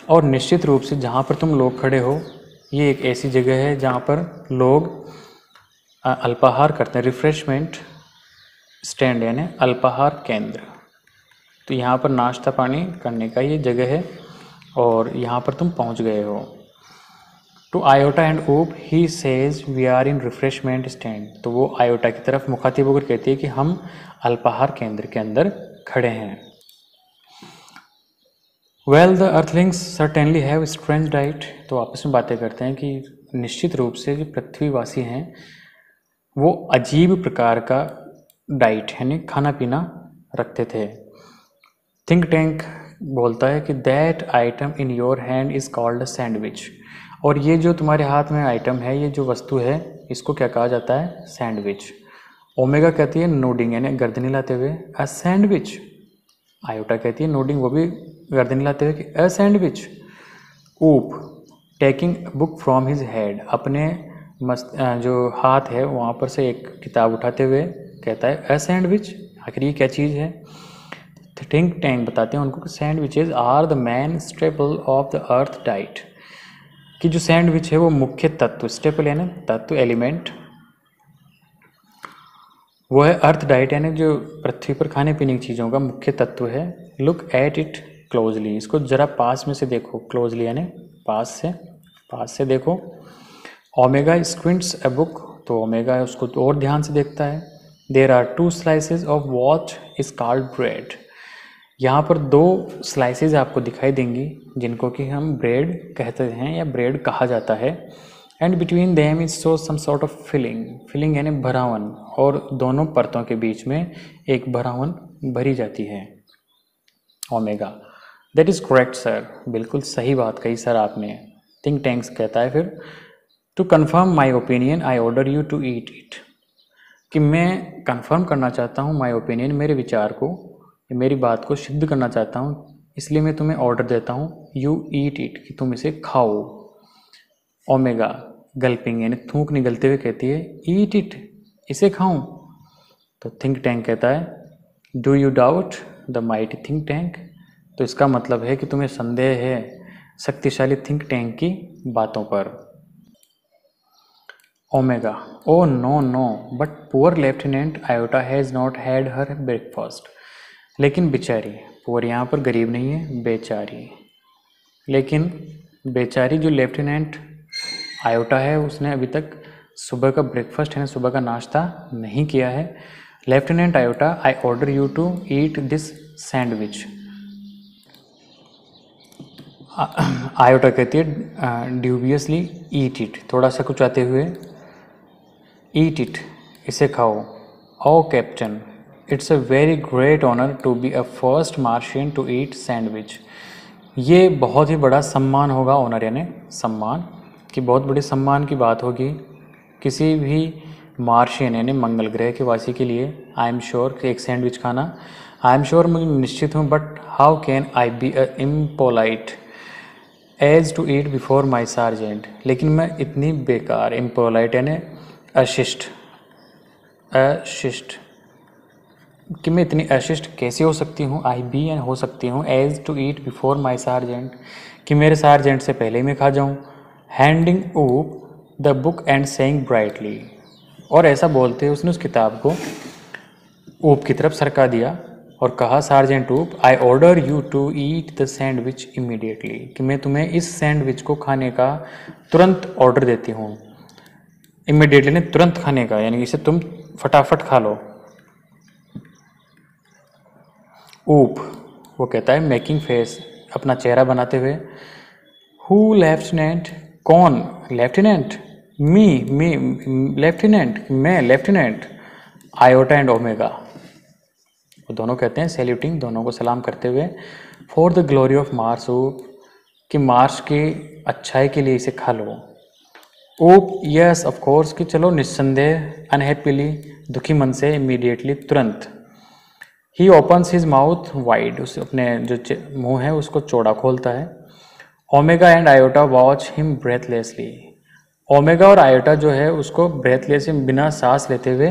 और निश्चित रूप से जहाँ पर तुम लोग खड़े हो, ये एक ऐसी जगह है जहाँ पर लोग अल्पाहार करते हैं। रिफ्रेशमेंट स्टैंड यानी अल्पाहार केंद्र। तो यहाँ पर नाश्ता पानी करने का ये जगह है और यहाँ पर तुम पहुँच गए हो। To Iota and Oop he says we are in refreshment stand तो वो आयोटा की तरफ़ मुखातिब होकर कहती है कि हम अल्पाहार केंद्र के अंदर खड़े हैं। Well the earthlings certainly have strange diet तो आपस में बातें करते हैं कि निश्चित रूप से जो पृथ्वीवासी हैं, वो अजीब प्रकार का डाइट यानी खाना पीना रखते थे। थिंक टैंक बोलता है कि that item in your hand is called sandwich और ये जो तुम्हारे हाथ में आइटम है, ये जो वस्तु है, इसको क्या कहा जाता है? सैंडविच ओमेगा कहती है नोडिंग यानी गर्दनी लाते हुए। अ सैंडविच आयोटा कहती है नोडिंग वो भी गर्दनी लाते हुए कि a sandwich Oop taking book from his head अपने मस्त जो हाथ है, वहाँ पर से एक किताब उठाते हुए कहता है अ सैंडविच आखिर ये क्या चीज़ है? थिंक टैंक बताते हैं उनको कि sandwiches are the main staple of the earth diet कि जो सैंडविच है वो मुख्य तत्व, स्टेपल यानी तत्व एलिमेंट, वो है अर्थ डाइट यानी जो पृथ्वी पर खाने पीने की चीज़ों का मुख्य तत्व है। लुक एट इट क्लोजली इसको ज़रा पास में से देखो। क्लोजली यानी पास से पास से देखो। ओमेगा स्क्विंट्स ए बुक तो ओमेगा उसको तो और ध्यान से देखता है। There are two slices of what is called bread यहाँ पर दो स्लाइसेस आपको दिखाई देंगी, जिनको कि हम ब्रेड कहते हैं या ब्रेड कहा जाता है। And between them is so some sort of filling filling यानी भरावन, और दोनों परतों के बीच में एक भरावन भरी जाती है। Omega that is correct sir बिल्कुल सही बात कही सर आपने। थिंक टैंक्स कहता है फिर। To confirm my opinion I order you to eat it कि मैं कन्फर्म करना चाहता हूँ माई ओपिनियन मेरे विचार को मेरी बात को सिद्ध करना चाहता हूँ, इसलिए मैं तुम्हें ऑर्डर देता हूँ यू ईट इट कि तुम इसे खाओ। ओमेगा गल्पिंग, यानी थूक निकलते हुए कहती है ईट इट इसे खाऊं। तो थिंक टैंक कहता है do you doubt the mighty think tank तो इसका मतलब है कि तुम्हें संदेह है शक्तिशाली थिंक टैंक की बातों पर। Omega oh no no but poor lieutenant Iota has not had her breakfast लेकिन बेचारी पुअर यहाँ पर गरीब नहीं है, बेचारी। लेकिन बेचारी जो लेफ्टिनेंट आयोटा है, उसने अभी तक सुबह का ब्रेकफास्ट है, सुबह का नाश्ता नहीं किया है। Lieutenant Iota I order you to eat this sandwich Iota कहती है ड्यूबियसली ईट इट थोड़ा सा कुछ आते हुए ईट इट इसे खाओ। ओ captain it's a very great honour to be a first Martian to eat sandwich ये बहुत ही बड़ा सम्मान होगा ऑनर यानी सम्मान, कि बहुत बड़े सम्मान की बात होगी किसी भी मार्शियन यानी मंगल ग्रह के वासी के लिए। आई एम श्योर एक सैंडविच खाना। आई एम श्योर मुझे निश्चित हूँ but how can I be a impolite as to eat before my sergeant लेकिन मैं इतनी बेकार इम्पोलाइट यानी अशिष्ट अशिष्ट। कि मैं इतनी अशिष्ट कैसे हो सकती हूँ? आई बी एन हो सकती हूँ as to eat before my sergeant कि मेरे सार्जेंट से पहले मैं खा जाऊँ। Handing Oop the book and saying brightly और ऐसा बोलते उसने उस किताब को ऊप की तरफ़ सरका दिया और कहा sergeant Oop I order you to eat the sandwich immediately कि मैं तुम्हें इस सैंडविच को खाने का तुरंत ऑर्डर देती हूँ। इमीडिएटली ने तुरंत खाने का, यानी इसे तुम फटाफट खा लो। ऊप वो कहता है मेकिंग फेस अपना चेहरा बनाते हुए हु लेफ्टिनेंट कौन? लेफ्टिनेंट मी मी लेफ्टिनेंट मैं लेफ्टिनेंट आयोटा एंड ओमेगा वो दोनों कहते हैं सैल्यूटिंग दोनों को सलाम करते हुए for the glory of Mars Oop कि मार्स की अच्छाई के लिए इसे खा लो। ओप यस ऑफ़ कोर्स कि चलो, निस्संदेह अनहैप्पीली दुखी मन से इमीडिएटली तुरंत। He opens his mouth wide उस अपने जो मुँह है, उसको चौड़ा खोलता है। Omega and Iota watch him breathlessly Omega और आयोटा जो है, उसको ब्रेथलेस बिना सांस लेते हुए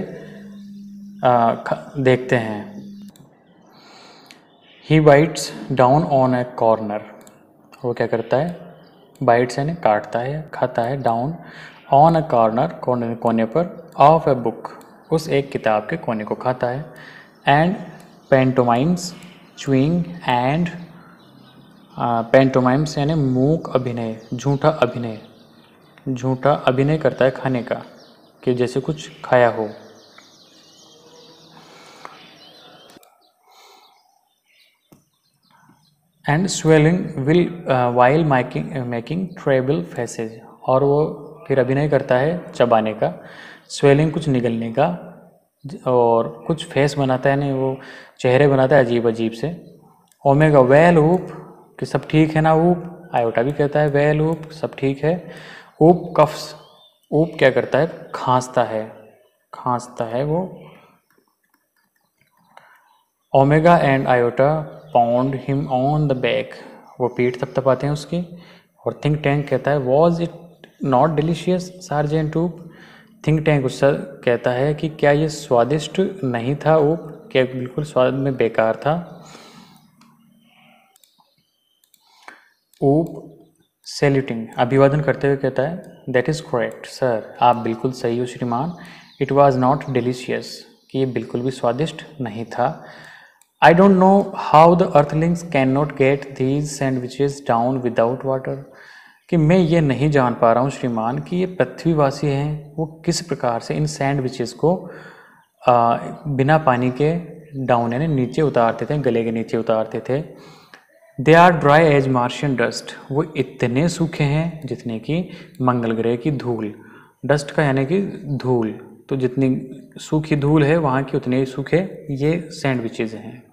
देखते हैं। He bites down on a corner वो क्या करता है? बाइट्स यानी काटता है, खाता है डाउन ऑन अ कॉर्नर कोने कोने पर ऑफ़ ए बुक उस एक किताब के कोने को खाता है। And pantomimes chewing and pantomimes यानी मूक अभिनय, झूठा अभिनय। झूठा अभिनय करता है खाने का, कि जैसे कुछ खाया हो। And swallowing will while making making terrible faces और वो फिर अभिनय करता है चबाने का स्वेलिंग कुछ निगलने का। और कुछ फेस बनाता है नहीं, वो चेहरे बनाता है अजीब अजीब से। ओमेगा वेल ऊप कि सब ठीक है ना ऊप आयोटा भी कहता है वेल ऊप सब ठीक है। ऊप कफ्स ऊप क्या करता है? खांसता है। खांसता है वो। Omega and Iota pound him on the back वो पीठ थपथपाते हैं उसकी। और थिंक टैंक कहता है was it not delicious sergeant Oop Think Tank उससे कहता है कि क्या ये स्वादिष्ट नहीं था? ऊप क्या बिल्कुल स्वाद में बेकार था? ऊप सेल्यूटिंग अभिवादन करते हुए कहता है दैट इज़ करेक्ट सर आप बिल्कुल सही हो, श्रीमान. इट वॉज़ नॉट डिलीशियस कि ये बिल्कुल भी स्वादिष्ट नहीं था. I don't know how the can not get these sandwiches down without water. कि मैं ये नहीं जान पा रहा हूँ श्रीमान कि ये पृथ्वीवासी हैं वो किस प्रकार से इन सैंडविचेस को आ, बिना पानी के डाउन यानी नीचे उतारते थे गले के नीचे उतारते थे। They are dry as Martian dust वो इतने सूखे हैं जितने कि मंगल ग्रह की धूल। डस्ट का यानी कि धूल। तो जितनी सूखी धूल है वहाँ की उतने ही सूखे ये सैंडविचेज हैं।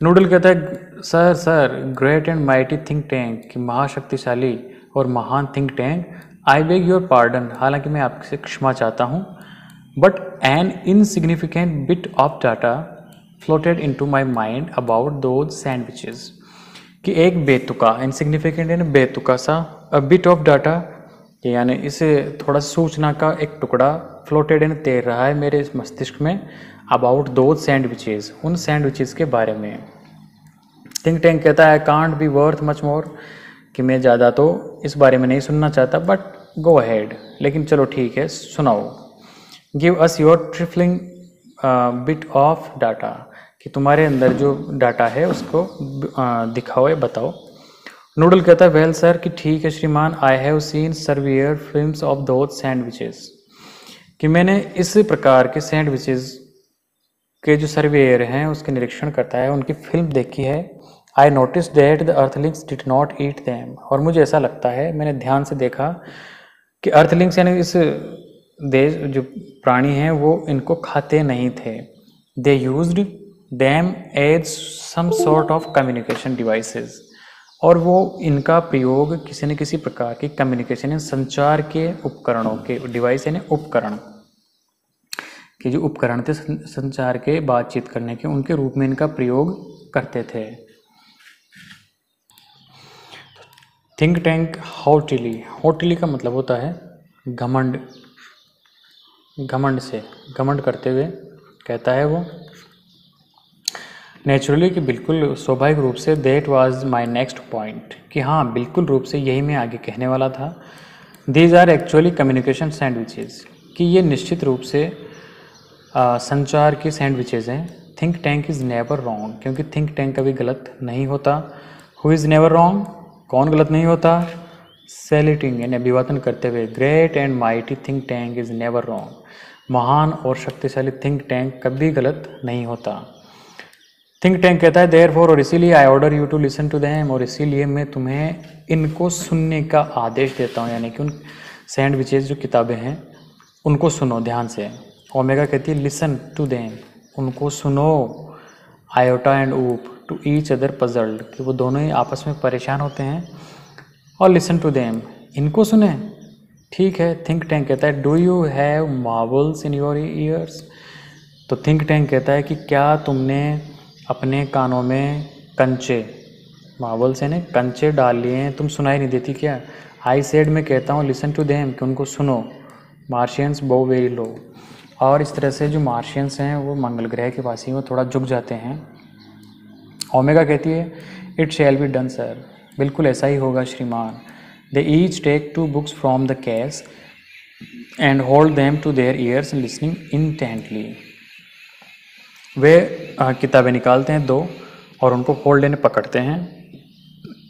नूडल कहता है, sir sir great and mighty Think Tank कि महाशक्तिशाली और महान Think Tank I beg your pardon हालाँकि मैं आपसे क्षमा चाहता हूँ but an insignificant bit of data floated into my mind about those sandwiches कि एक बेतुका इनसिग्निफिकेंट यानी बेतुका सा अ बिट ऑफ़ डाटा यानी इसे थोड़ा सूचना का एक टुकड़ा फ्लोटेड इन तैर रहा है मेरे इस मस्तिष्क में अबाउट दो सैंडविचेज उन सैंडविचेज के बारे में। थिंक टैंक कहता है can't be worth much more कि मैं ज़्यादा तो इस बारे में नहीं सुनना चाहता बट गो अहेड लेकिन चलो ठीक है सुनाओ। Give us your trifling bit of data कि तुम्हारे अंदर जो डाटा है उसको uh, दिखाओ या बताओ। नूडल कहता है वेल सर कि ठीक है श्रीमान I have seen several film of those sandwiches कि मैंने इस प्रकार के सैंडविचेस के जो सर्वेयर हैं, उसके निरीक्षण करता है, उनकी फ़िल्म देखी है। I notice that the earthlings did not eat them और मुझे ऐसा लगता है, मैंने ध्यान से देखा कि अर्थलिंग्स यानी इस देश, जो प्राणी हैं, वो इनको खाते नहीं थे। They use them as some sort of communication devices और वो इनका प्रयोग किसी न किसी प्रकार के कम्युनिकेशन संचार के उपकरणों के डिवाइस यानी उपकरण के जो उपकरण थे संचार के, बातचीत करने के, उनके रूप में इनका प्रयोग करते थे। थिंक टैंक हॉटिली हॉटिली का मतलब होता है घमंड। घमंड से, घमंड करते हुए कहता है वो नेचुरली कि बिल्कुल स्वाभाविक रूप से that was my next point कि हाँ बिल्कुल रूप से यही मैं आगे कहने वाला था। These are actually communication sandwiches कि ये निश्चित रूप से संचार के सैंडविचेज हैं। Think Tank is never wrong क्योंकि थिंक टैंक कभी गलत नहीं होता। हु इज़ नेवर रॉन्ग कौन गलत नहीं होता? सेलिटिंग यानी अभिवादन करते हुए। Great and mighty Think Tank is never wrong महान और शक्तिशाली थिंक टैंक कभी गलत नहीं होता। थिंक टैंक कहता है देयर फॉर और इसीलिए I order you to listen to them और इसीलिए मैं तुम्हें इनको सुनने का आदेश देता हूँ। यानी कि उन सैंडविचेज जो किताबें हैं, उनको सुनो ध्यान से। ओमेगा कहती है लिसन टू दैम उनको सुनो। Iota and Oop to each other puzzled कि वो दोनों ही आपस में परेशान होते हैं। और लिसन टू दैम इनको सुने। ठीक है थिंक टैंक कहता है do you have marvels in your ears तो थिंक टैंक कहता है कि क्या तुमने अपने कानों में कंचे मार्वल्स यानी कंचे डाल लिए हैं? तुम सुनाई नहीं देती क्या? आई सेड में कहता हूँ लिसन टू देम कि उनको सुनो। मार्शियंस बो वेरी लो और इस तरह से जो मार्शियंस हैं, वो मंगल ग्रह के पास ही, वो थोड़ा झुक जाते हैं। ओमेगा कहती है it shall be done sir बिल्कुल ऐसा ही होगा, श्रीमान। They each take two books from the case and hold them to their ears listening intently वे किताबें निकालते हैं दो, और उनको होल्ड यानी पकड़ते हैं।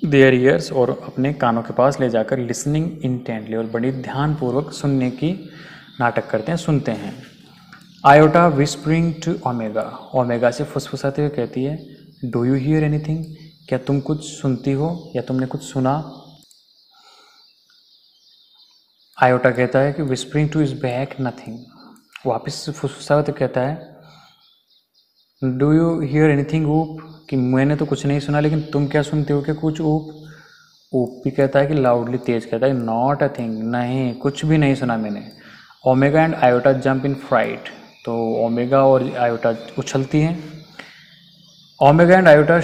देयर ईयर्स और अपने कानों के पास ले जाकर लिसनिंग इंटेंटली और बड़ी ध्यानपूर्वक सुनने की नाटक करते हैं, सुनते हैं। Iota whispering to Omega Omega से फुसफुसाते हुए कहती है डू यू हियर एनीथिंग क्या तुम कुछ सुनती हो? या तुमने कुछ सुना? आयोटा कहता है कि whispering to is back nothing वापस फुसफुसा तो कहता है डू यू हियर एनीथिंग ऊप कि मैंने तो कुछ नहीं सुना, लेकिन तुम क्या सुनते हो? क्या कुछ ऊप ऊप भी कहता है कि लाउडली तेज कहता है नॉट अ थिंग नहीं, कुछ भी नहीं सुना मैंने. Omega and Iota jump in fright तो ओमेगा और आयोटा उछलती हैं। Omega and Iota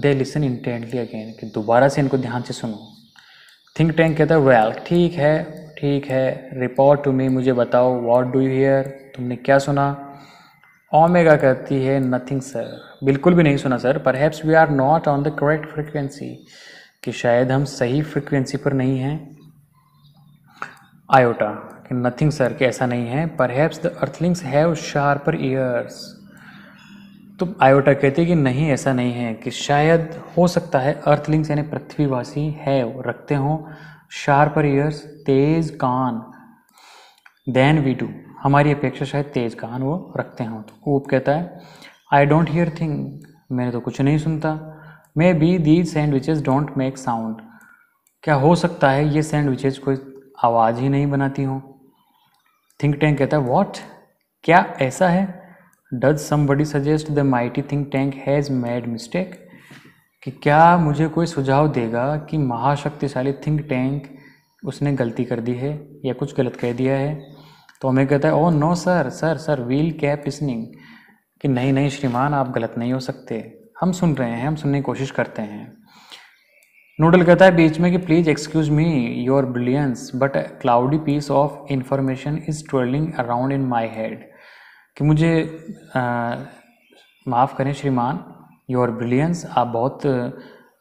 they listen intently again कि दोबारा से इनको ध्यान से सुनो। थिंक टैंक कहता है वेल ठीक है ठीक है रिपोर्ट टू मी मुझे बताओ वॉट डू यू हेयर तुमने क्या सुना? ओमेगा कहती है नथिंग सर बिल्कुल भी नहीं सुना sir perhaps we are not on the correct frequency कि शायद हम सही फ्रिक्वेंसी पर नहीं हैं। आयोटा कि नथिंग सर कि ऐसा नहीं है। Perhaps the earthlings have sharper ears तो आयोटा कहती है कि नहीं, ऐसा नहीं है कि शायद हो सकता है अर्थलिंग्स यानी पृथ्वीवासी है रखते हों। शार्पर ईयर्स तेज कान। देन वी डू हमारी अपेक्षा शायद तेज कान वो रखते हों। तो ऊप कहता है आई डोंट हियर थिंग मैंने तो कुछ नहीं सुनता। Maybe these sandwiches don't make sound क्या हो सकता है ये सैंडविचेज कोई आवाज़ ही नहीं बनाती हों? थिंक टैंक कहता है वॉट क्या ऐसा है? Does somebody suggest the mighty Think Tank has made mistake कि क्या मुझे कोई सुझाव देगा कि महाशक्तिशाली थिंक टैंक उसने गलती कर दी है या कुछ गलत कह दिया है? तो हमें कहता है ओ no sir sir sir we'll keep listening कि नहीं नहीं, श्रीमान, आप गलत नहीं हो सकते। हम सुन रहे हैं, हम सुनने की कोशिश करते हैं। नूडल कहता है बीच में कि please excuse me your brilliance but cloudy piece of information is twirling around in my head कि मुझे माफ़ करें श्रीमान योर ब्रिलियंस आप बहुत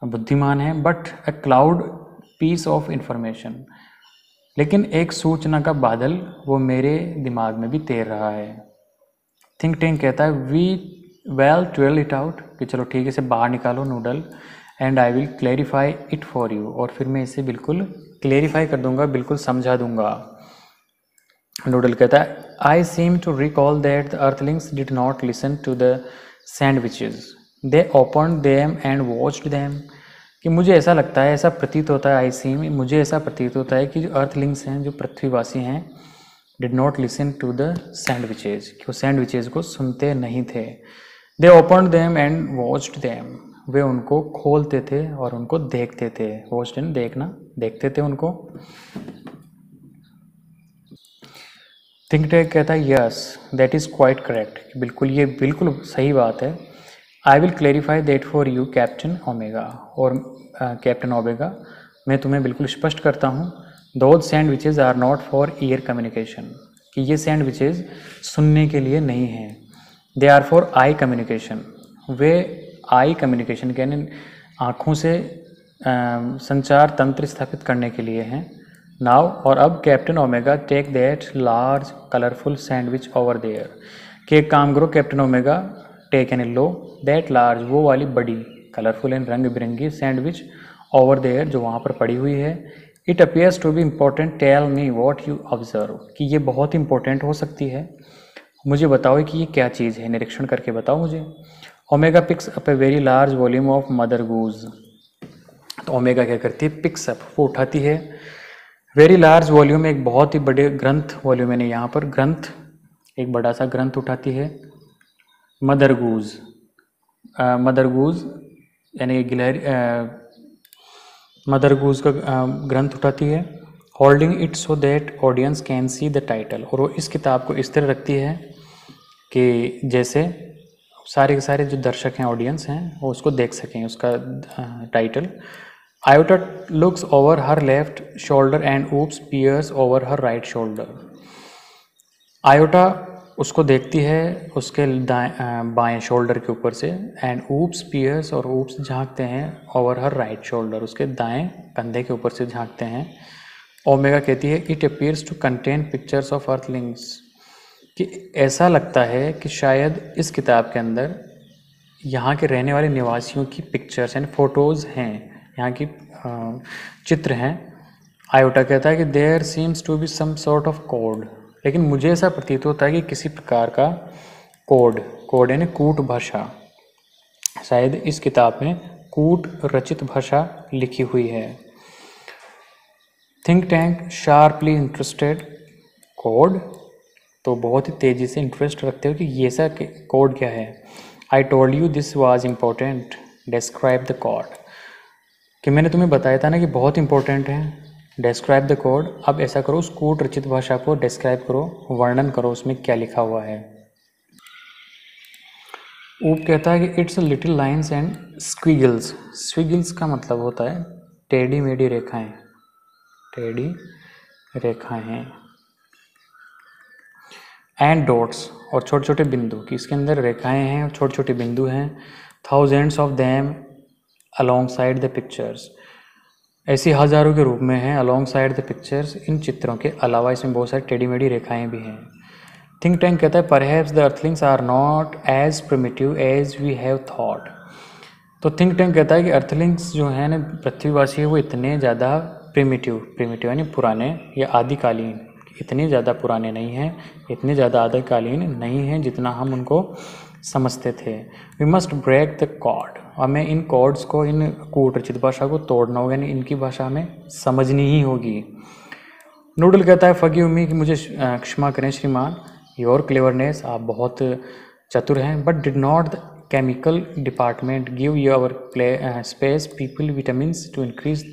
बुद्धिमान हैं but a cloud piece of information लेकिन एक सूचना का बादल, वो मेरे दिमाग में भी तैर रहा है। थिंक टैंक कहता है we well twirl it out कि चलो ठीक है, इसे बाहर निकालो Noodle and I will clarify it for you और फिर मैं इसे बिल्कुल क्लेरिफाई कर दूँगा, बिल्कुल समझा दूँगा। नूडल कहता है I seem to recall that the earthlings did not listen to the sandwiches they open them and watched them कि मुझे ऐसा लगता है, ऐसा प्रतीत होता है आई सीम मुझे ऐसा प्रतीत होता है कि जो अर्थलिंग्स हैं, जो पृथ्वीवासी हैं did not listen to the sandwiches कि वो सैंडविचेज को सुनते नहीं थे। They open them and watched them वे उनको खोलते थे और उनको देखते थे। वॉच इन देखना देखते थे उनको। थिंक टैग कहता है yes that is quite correct बिल्कुल ये बिल्कुल सही बात है। I will clarify that for you captain Omega और कैप्टन uh, ओमेगा मैं तुम्हें बिल्कुल स्पष्ट करता हूँ those sandwiches are not for ear communication कि ये सैंडविचेज सुनने के लिए नहीं हैं। They are for eye communication way eye communication यानी आँखों से संचार तंत्र स्थापित करने के लिए हैं। नाव और अब captain Omega take that large colourful sandwich over there कि एक काम करो कैप्टन ओमेगा टेक एन लो दैट लार्ज वो वाली बड़ी कलरफुल एंड रंग बिरंगी सैंडविच ओवर देयर जो वहाँ पर पड़ी हुई है। It appears to be important tell me what you observe कि ये बहुत इंपॉर्टेंट हो सकती है। मुझे बताओ कि ये क्या चीज़ है? निरीक्षण करके बताओ मुझे। Omega picks up a very large volume of Mother Goose तो ओमेगा क्या करती है? पिक्स अप वो उठाती है। वेरी लार्ज वॉल्यूम एक बहुत ही बड़े ग्रंथ वॉल्यूम यानी यहाँ पर। ग्रंथ, एक बड़ा सा ग्रंथ उठाती है। मदर गूज मदर गूज यानी गिलहरी मदर गूज का ग्रंथ उठाती है। Holding it so that audience can see the title और वो इस किताब को इस तरह रखती है कि जैसे सारे के सारे जो दर्शक हैं ऑडियंस हैं, वो उसको देख सकें, उसका title Iota looks over her left shoulder and Oop peers over her right shoulder Iota उसको देखती है उसके बाएँ शोल्डर के ऊपर से एंड ऊप्स पियर्स और ऊप्स झांकते हैं ओवर हर राइट शोल्डर उसके दाएँ कंधे के ऊपर से झांकते हैं। ओमेगा कहती है it appears to contain pictures of earthlings कि ऐसा लगता है कि शायद इस किताब के अंदर यहाँ के रहने वाले निवासियों की पिक्चर्स एंड फ़ोटोज़ हैं। यहाँ की चित्र हैं। आयोटा कहता है कि there seems to be some sort of code लेकिन मुझे ऐसा प्रतीत होता है कि किसी प्रकार का कोड कोड यानी कूट भाषा। शायद इस किताब में कूट रचित भाषा लिखी हुई है। Think Tank sharply interested code तो बहुत ही तेज़ी से इंटरेस्ट रखते हो कि ये सा कोड क्या है? I told you this was important describe the code कि मैंने तुम्हें बताया था ना कि बहुत इंपॉर्टेंट है। डिस्क्राइब द कोड अब ऐसा करो उस कूट रचित भाषा को डिस्क्राइब करो, वर्णन करो, उसमें क्या लिखा हुआ है। ऊप कहता है कि it's little lines and squiggles swiggles का मतलब होता है टेढ़ी मेढ़ी रेखाएँ। टेढ़ी रेखाएँ। एंड डॉट्स और छोटे छोटे बिंदु कि इसके अंदर रेखाएँ हैं और छोटे छोटे बिंदु हैं। Thousands of them alongside the pictures ऐसी हज़ारों के रूप में हैं अलोंग साइड द पिक्चर्स इन चित्रों के अलावा इसमें बहुत सारी टेढ़ी मेढ़ी रेखाएँ भी हैं। थिंक टैंक कहता है perhaps the earthlings are not as primitive as we have thought तो थिंक टैंक कहता है कि अर्थलिंग्स जो हैं ना, पृथ्वीवासी है, वो इतने ज़्यादा प्रिमिटिव प्रिमिटिव यानी पुराने या आदिकालीन। इतने ज़्यादा पुराने नहीं हैं, इतने ज़्यादा आदिकालीन नहीं हैं जितना हम उनको समझते थे। We must break the code हमें इन कॉर्ड्स को, इन कूटरचित भाषा को तोड़ना होगा, यानी इनकी भाषा हमें समझनी ही होगी। नूडल कहता है, फगी उम्मी कि मुझे क्षमा करें श्रीमान। योर क्लेवरनेस आप बहुत चतुर हैं but did not the chemical department give your play space people vitamin to increase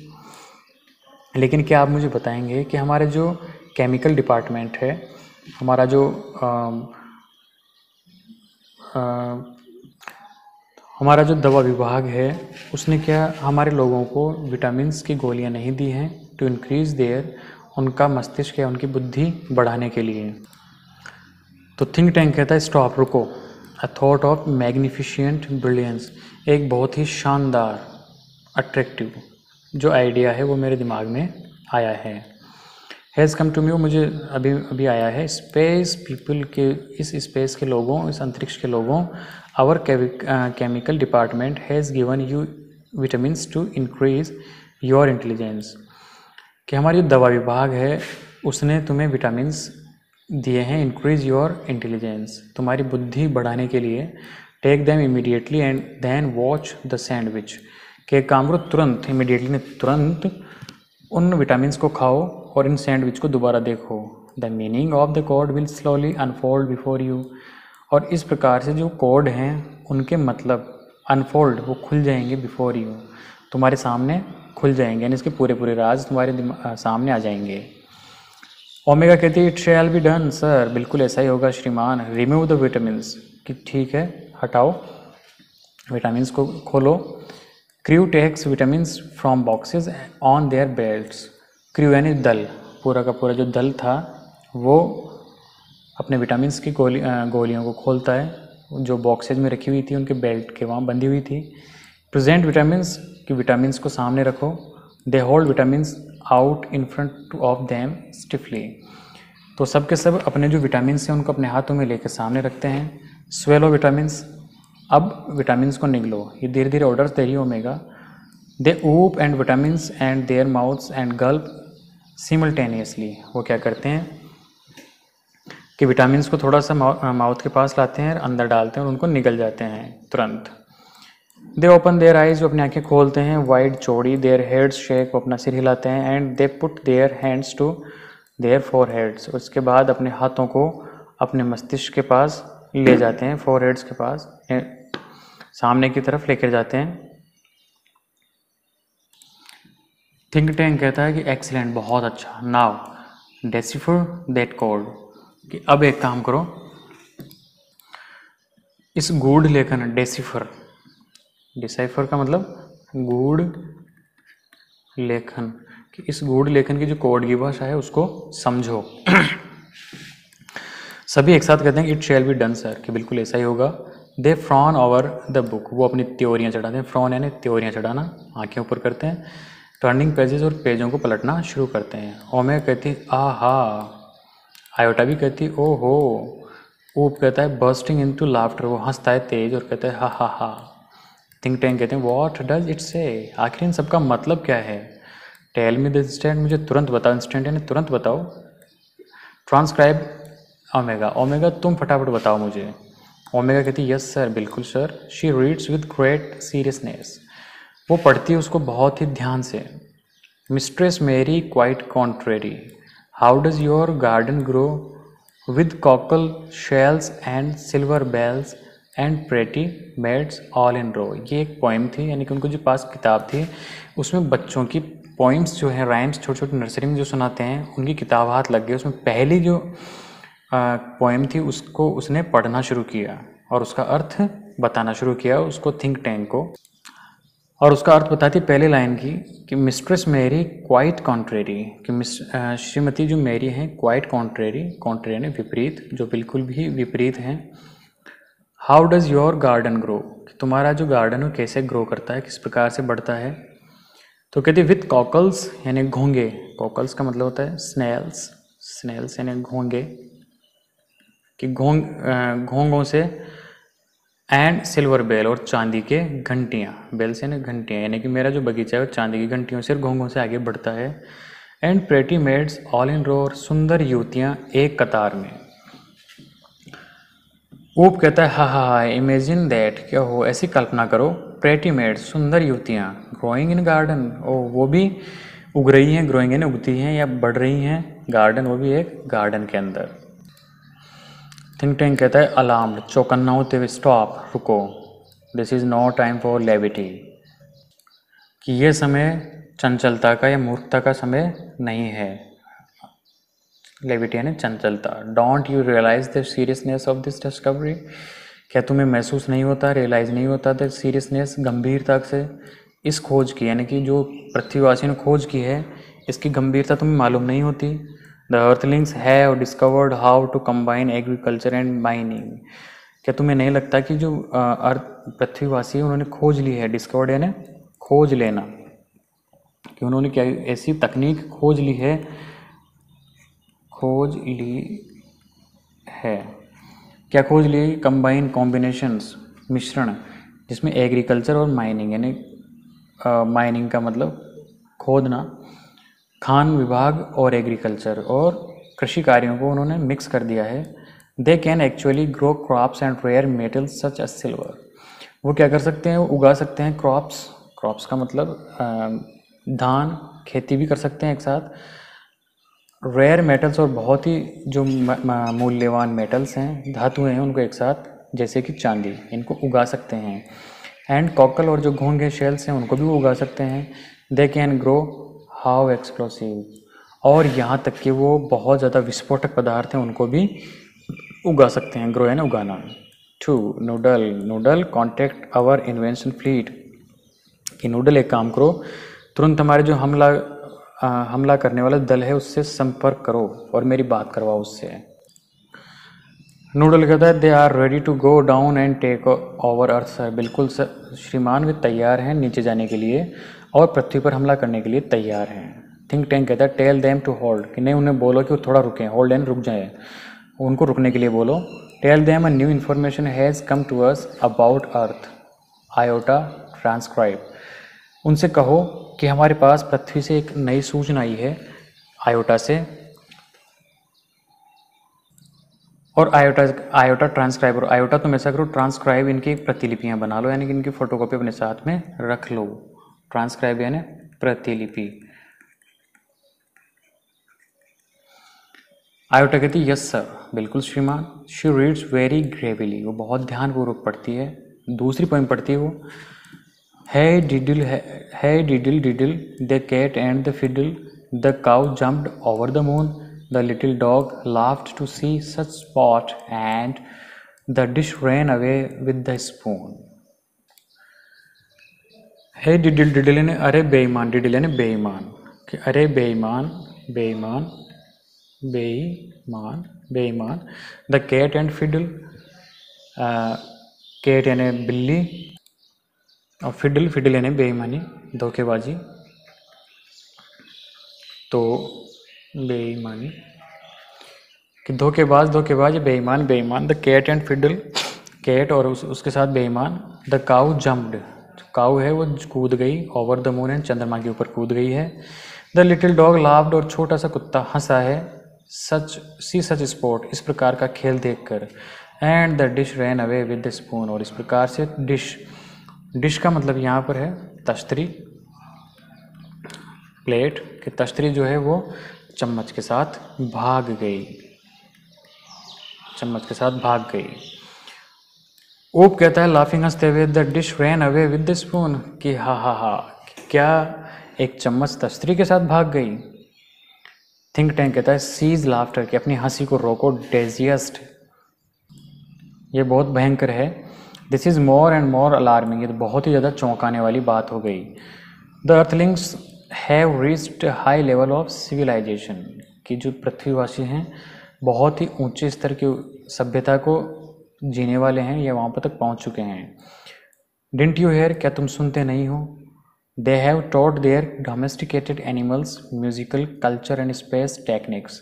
लेकिन क्या आप मुझे बताएँगे कि हमारे जो केमिकल डिपार्टमेंट है। हमारा जो आ, आ, हमारा जो दवा विभाग है उसने क्या हमारे लोगों को विटामिन्स की गोलियाँ नहीं दी हैं टू इंक्रीज देयर उनका मस्तिष्क या उनकी बुद्धि बढ़ाने के लिए? तो थिंक टैंक कहता है स्टॉप रुको। A thought of magnificent brilliance एक बहुत ही शानदार अट्रैक्टिव जो आइडिया है वो मेरे दिमाग में आया है। हैज़ कम टू मी मुझे अभी अभी आया है। स्पेस पीपल के, इस स्पेस के लोगों, इस अंतरिक्ष के लोगों our chemical department has given you vitamins to increase your intelligence कि हमारी दवा विभाग है, उसने तुम्हें विटामिन्स दिए हैं इंक्रीज योर इंटेलिजेंस तुम्हारी बुद्धि बढ़ाने के लिए take them immediately and then watch the sandwich के काम करो, तुरंत इमीडिएटली तुरंत उन विटामिन को खाओ और इन सैंडविच को दोबारा देखो। The meaning of the code will slowly unfold before you और इस प्रकार से जो कोड हैं, उनके मतलब अनफोल्ड वो खुल जाएँगे बिफोर यू तुम्हारे सामने खुल जाएँगे, यानी इसके पूरे पूरे राज तुम्हारे सामने आ जाएँगे। ओमेगा कहती है it shall be done sir बिल्कुल ऐसा ही होगा, श्रीमान। रिमूव द विटामिन कि ठीक है, हटाओ। विटामिन को खोलो। Crew takes vitamin from boxes on their belts crew यानी दल, पूरा का पूरा जो दल था, वो अपने विटामिन की गोली गोलियों को खोलता है, जो बॉक्सेज में रखी हुई थी, उनके बेल्ट के वहाँ बंधी हुई थी। प्रेजेंट विटामिन की विटामिन को सामने रखो। They hold vitamin out in front of them stiffly तो सब के सब अपने जो विटामिन हैं, उनको अपने हाथों में लेकर सामने रखते हैं। स्वेलो विटामिन अब विटामिन को निगलो। ये धीरे धीरे ऑर्डर्स दे रही Omega they Oop and vitamin and their mouths and gulp simultaneously वो क्या करते हैं कि विटामिन को थोड़ा सा माउथ के पास लाते हैं अंदर डालते हैं और उनको निकल जाते हैं तुरंत। दे ओपन देयर आइज़ जो अपनी आँखें खोलते हैं वाइड चौड़ी देयर हेड्स शेक वो अपना सिर हिलाते हैं and they put their hands to their foreheads उसके बाद अपने हाथों को अपने मस्तिष्क के पास ले जाते हैं फोर हेड्स के पास सामने की तरफ़ लेकर जाते हैं। थिंक टैंक कहता है कि एक्सीलेंट बहुत अच्छा। नाउ डेसीफर दैट कोड कि अब एक काम करो। इस गूढ़ लेखन डेसिफर डिसाइफर का मतलब गूढ़ लेखन। कि इस गूढ़ लेखन की जो कोड की भाषा है, उसको समझो। सभी एक साथ कहते हैं it shall be done sir कि बिल्कुल ऐसा ही होगा। They frown over the book वो अपनी त्योरियाँ चढ़ाते हैं। फ्रॉन यानी त्योरियाँ चढ़ाना। आँखें ऊपर करते हैं। टर्निंग पेजेस और पेजों को पलटना शुरू करते हैं। ओमे कहती आ हा आयोटा भी कहती ओ हो ऊप कहता है बर्स्टिंग इन टू लाफ्टर वो हंसता है तेज और कहता है, हा हा हा। थिंक टैंक कहते हैं वॉट डज इट से आखिर इन सबका मतलब क्या है? टेल मी द इंस्टेंट मुझे तुरंत बताओ इंस्टेंट यानी तुरंत बताओ। ट्रांसक्राइब ओमेगा ओमेगा तुम फटाफट बताओ मुझे। ओमेगा कहती है यस सर बिल्कुल sir she reads with great seriousness वो पढ़ती है उसको बहुत ही ध्यान से। Mistress Mary quite contrary, how does your garden grow with cockle shells and silver bells and pretty maids all in row. ये एक पोइम थी, यानी कि उनको जो पास किताब थी, उसमें बच्चों की पोइम्स जो हैं राइम्स छोटे छोटे नर्सरी में जो सुनाते हैं, उनकी किताब हाथ लग गई। उसमें पहली जो पोइम थी, उसको उसने पढ़ना शुरू किया और उसका अर्थ बताना शुरू किया, उसको थिंक टैंक को। और उसका अर्थ बताती पहले लाइन की कि मिस्ट्रेस मेरी क्वाइट कॉन्ट्रेरी, कि मिस श्रीमती जो मेरी हैं, क्वाइट कॉन्ट्रेरी कॉन्ट्रेरी यानी विपरीत, जो बिल्कुल भी विपरीत हैं। How does your garden grow? कि तुम्हारा जो गार्डन है, कैसे ग्रो करता है, किस प्रकार से बढ़ता है? तो कहते विथ कॉकल्स यानी घोंगे। कॉकल्स का मतलब होता है स्नेल्स स्नेल्स यानी घोंगे। कि घोंग घोंगों से एंड सिल्वर बेल और चांदी के घंटियाँ। बेल से यानी घंटियाँ, यानी कि मेरा जो बगीचा है वो चांदी की घंटियों से घोंगों से आगे बढ़ता है। And pretty maids all in row सुंदर युवतियाँ एक कतार में। ऊप कहता है, हा हा हा इमेजिन दैट क्या हो, ऐसी कल्पना करो प्रेटीमेड सुंदर युवतियाँ ग्रोइंग इन गार्डन ओ, वो भी उग रही हैं ग्रोइंग इन उगती हैं या बढ़ रही हैं गार्डन वो भी एक गार्डन के अंदर। थिंक टैंक कहता है अलार्म चौकन्ना होते हुए स्टॉप रुको। This is no time for levity कि ये समय चंचलता का या मूर्खता का समय नहीं है। लेविटी यानी चंचलता। Don't you realise the seriousness of this discovery क्या तुम्हें महसूस नहीं होता रियलाइज़ नहीं होता द सीरियसनेस गंभीरता से? इस खोज की, यानी कि जो पृथ्वीवासी ने खोज की है, इसकी गंभीरता तुम्हें मालूम नहीं होती। The earthlings have discovered how to combine agriculture and mining क्या तुम्हें नहीं लगता कि जो अर्थ, पृथ्वीवासी उन्होंने खोज ली है डिस्कवर्ड यानी खोज लेना? कि उन्होंने क्या ऐसी तकनीक खोज ली है, खोज ली है? क्या खोज ली कंबाइन कॉम्बिनेशंस मिश्रण, जिसमें एग्रीकल्चर और माइनिंग यानी माइनिंग का मतलब खोदना। खान विभाग और एग्रीकल्चर और कृषि कार्यों को उन्होंने मिक्स कर दिया है। They can actually grow crops and rare metals such as silver वो क्या कर सकते हैं? वो उगा सकते हैं क्रॉप्स क्रॉप्स का मतलब धान, खेती भी कर सकते हैं एक साथ। रेयर मेटल्स और बहुत ही जो मूल्यवान मेटल्स हैं धातुएँ हैं उनको एक साथ, जैसे कि चांदी, इनको उगा सकते हैं। एंड कॉकल और जो घोंगे शेल्स हैं उनको भी वो उगा सकते हैं। They can grow how explosive और यहाँ तक कि वो बहुत ज़्यादा विस्फोटक पदार्थ हैं उनको भी उगा सकते हैं ग्रो ना उगाना। To Noodle Noodle contact our invention fleet कि नूडल एक काम करो तुरंत हमारे जो हमला आ, हमला करने वाला दल है उससे संपर्क करो और मेरी बात करवाओ उससे। नूडल कहता है they are ready to go down and take over earth sir बिल्कुल सर श्रीमान वे तैयार हैं नीचे जाने के लिए। और पृथ्वी पर हमला करने के लिए तैयार हैं। थिंक टैंक कहता है टेल देम टू होल्ड कि नहीं, उन्हें बोलो कि वो थोड़ा रुकें। होल्ड एंड रुक जाए। उनको रुकने के लिए बोलो। Tell them a new information has come to us about earth Iota transcribe उनसे कहो कि हमारे पास पृथ्वी से एक नई सूचना आई है आयोटा से। और आयोटा आयोटा ट्रांसक्राइबर आयोटा तुम ऐसा करो ट्रांसक्राइब इनकी प्रतिलिपियाँ बना लो, यानी कि इनकी फोटोकॉपी अपने साथ में रख लो। ट्रांसक्राइब यानी प्रतिलिपि। आयोटा कहती, यस, सर, बिल्कुल श्रीमान। शी रीड्स वेरी ग्रेवली वो बहुत ध्यानपूर्वक पढ़ती है। दूसरी पोइम पढ़ती है वो है डिडिल है diddle diddle the cat and the fiddle the cow jumped over the moon the little dog laughed to see such spot and the dish ran away with the spoon. Hey diddle diddle ने अरे बेईमान डिडिल ने बेईमान कि अरे बेईमान बेईमान बेईमान बेईमान the cat and fiddle cat यानी बिल्ली और फिडल फिडल यानी बेईमानी धोखेबाजी तो बेईमानी कि धोखेबाज धोखेबाज बेईमान बेईमान the cat and fiddle cat और उस, उसके साथ बेईमान द काउ जम्प्ड। काउ है, वो कूद गई ओवर द मून एंड चंद्रमा के ऊपर कूद गई है। द लिटिल डॉग लाव्ड और छोटा सा कुत्ता हंसा है। सच सी सच स्पोर्ट इस प्रकार का खेल देखकर। And the dish ran away with the spoon और इस प्रकार से डिश डिश का मतलब यहाँ पर है तश्तरी प्लेट कि तश्तरी जो है वो चम्मच के साथ भाग गई। चम्मच के साथ भाग गई। ओप कहता है लाफिंग हँसते हुए the dish ran away with the spoon कि हा हा हा, क्या एक चम्मच तस्त्री के साथ भाग गई? थिंक टैंक कहता है सीज लाफ्टर कि अपनी हँसी को रोको डेजियस्ट ये बहुत भयंकर है। This is more and more alarming ये तो बहुत ही ज़्यादा चौंकाने वाली बात हो गई। The earthlings have reached high level of civilisation कि जो पृथ्वीवासी हैं, बहुत ही ऊँचे स्तर की सभ्यता को जीने वाले हैं, या वहाँ पर तक पहुँच चुके हैं। डिंट यू हेयर क्या तुम सुनते नहीं हो? They have taught their domesticated animals musical culture and space techniques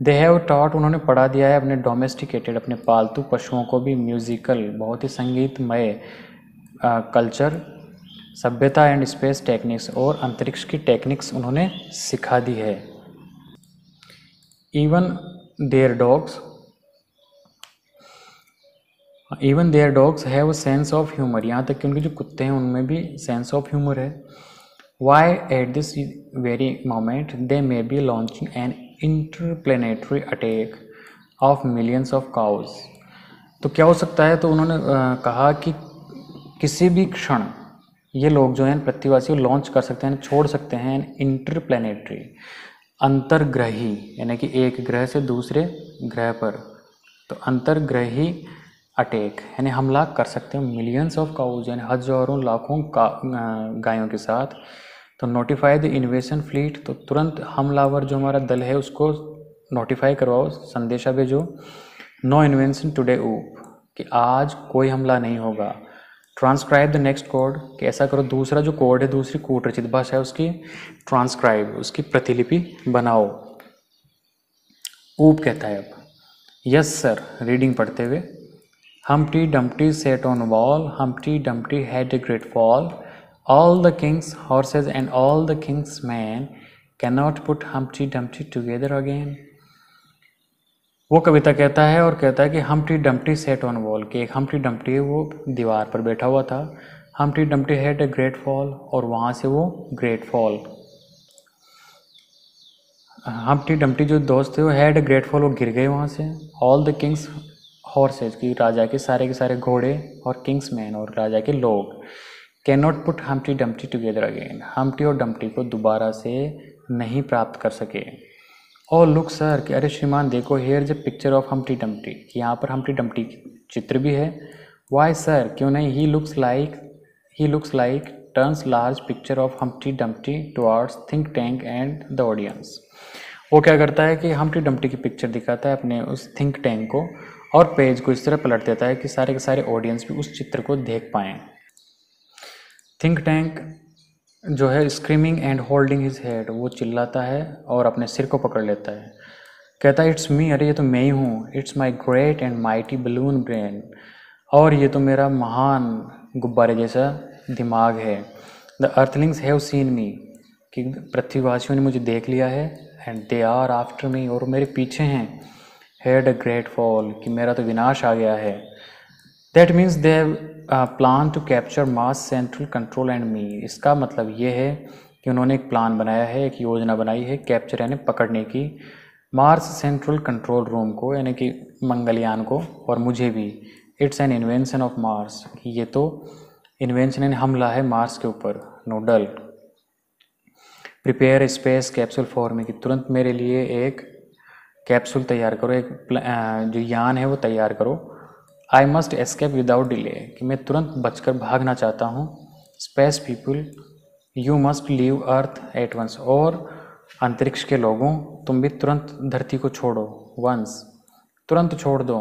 they have taught उन्होंने पढ़ा दिया है अपने डोमेस्टिकेटेड अपने पालतू पशुओं को भी म्यूजिकल बहुत ही संगीतमय कल्चर सभ्यता एंड स्पेस टेक्निक्स और अंतरिक्ष की टेक्निक्स उन्होंने सिखा दी है। Even their dogs even their dogs have a sense of humour यहाँ तक कि उनके जो कुत्ते हैं, उनमें भी सेंस ऑफ़ ह्यूमर है। Why at this very moment they may be launching an interplanetary attack of millions of cows तो क्या हो सकता है? तो उन्होंने कहा कि किसी भी क्षण ये लोग जो हैं पृथ्वीवासी लॉन्च कर सकते हैं, छोड़ सकते हैं इंटर प्लानिटरी अंतर्ग्रही, यानी कि एक ग्रह से दूसरे ग्रह पर। तो अंतर्ग्रही अटैक, यानी हमला कर सकते हैं मिलियंस ऑफ़ काउज यानी हज़ारों लाखों का गायों के साथ। तो नोटिफाई द इन्वेशन फ्लीट तो तुरंत हमलावर जो हमारा दल है उसको नोटिफाई करवाओ, संदेशा भेजो। नो इन्वेंशन टुडे ऊप कि आज कोई हमला नहीं होगा। ट्रांसक्राइब द नेक्स्ट कोड कि ऐसा करो, दूसरा जो कोड है, दूसरी कूट रचित भाषा है उसकी ट्रांसक्राइब उसकी प्रतिलिपि बनाओ। ऊप कहता है अब। यस सर रीडिंग पढ़ते हुए। Dumpty sat on wall Humpty Dumpty had a great fall all the king's horses and all the king's men can not put Humpty Dumpty together again वो कविता कहता है और कहता है कि Humpty Dumpty sat on wall कि एक हमटी डम्पटी वो दीवार पर बैठा हुआ था। Humpty Dumpty had a great fall और वहाँ से वो ग्रेट फॉल हमटी डम्पटी जो दोस्त थे, वो हैड ए ग्रेट फॉल वो गिर गए वहाँ से। ऑल द किंग्स हॉर्सेज की राजा के सारे के सारे घोड़े और किंग्स मैन और राजा के लोग can not put Humpty Dumpty together again Humpty और डम्पटी को दोबारा से नहीं प्राप्त कर सके। और लुक सर कि अरे श्रीमान, देखो हेयर जब पिक्चर ऑफ़ हमटी कि यहाँ पर हमटी डम्पटी चित्र भी है। वाई सर क्यों नहीं? He looks like he looks like turns large picture of Humpty Dumpty towards Think Tank and the audience वो क्या करता है कि हमटी डम्पटी की पिक्चर दिखाता है अपने उस थिंक टैंक को और पेज को इस तरह पलट देता है कि सारे के सारे ऑडियंस भी उस चित्र को देख पाएँ। थिंक टैंक जो है screaming and holding his head वो चिल्लाता है और अपने सिर को पकड़ लेता है। कहता है इट्स मी अरे ये तो मैं ही हूँ। It's my great and mighty balloon brain और ये तो मेरा महान गुब्बारे जैसा दिमाग है। The earthlings have seen me कि पृथ्वीवासियों ने मुझे देख लिया है and they are after me और मेरे पीछे हैं। हेड अ ग्रेट फॉल कि मेरा तो विनाश आ गया है। That means they plan to capture Mars central control and me इसका मतलब ये है कि उन्होंने एक प्लान बनाया है, एक योजना बनाई है कैप्चर यानी पकड़ने की। मार्स सेंट्रल कंट्रोल रूम को, यानी कि मंगलयान को, और मुझे भी। It's an invention of Mars ये तो इन्वेंशन यानी हमला है मार्स के ऊपर Noodle prepare space capsule for में कि तुरंत मेरे लिए एक कैप्सूल तैयार करो, एक जो यान है वो तैयार करो। I must escape without delay कि मैं तुरंत बचकर भागना चाहता हूँ। Space people you must leave earth at once और अंतरिक्ष के लोगों, तुम भी तुरंत धरती को छोड़ो वंस तुरंत छोड़ दो।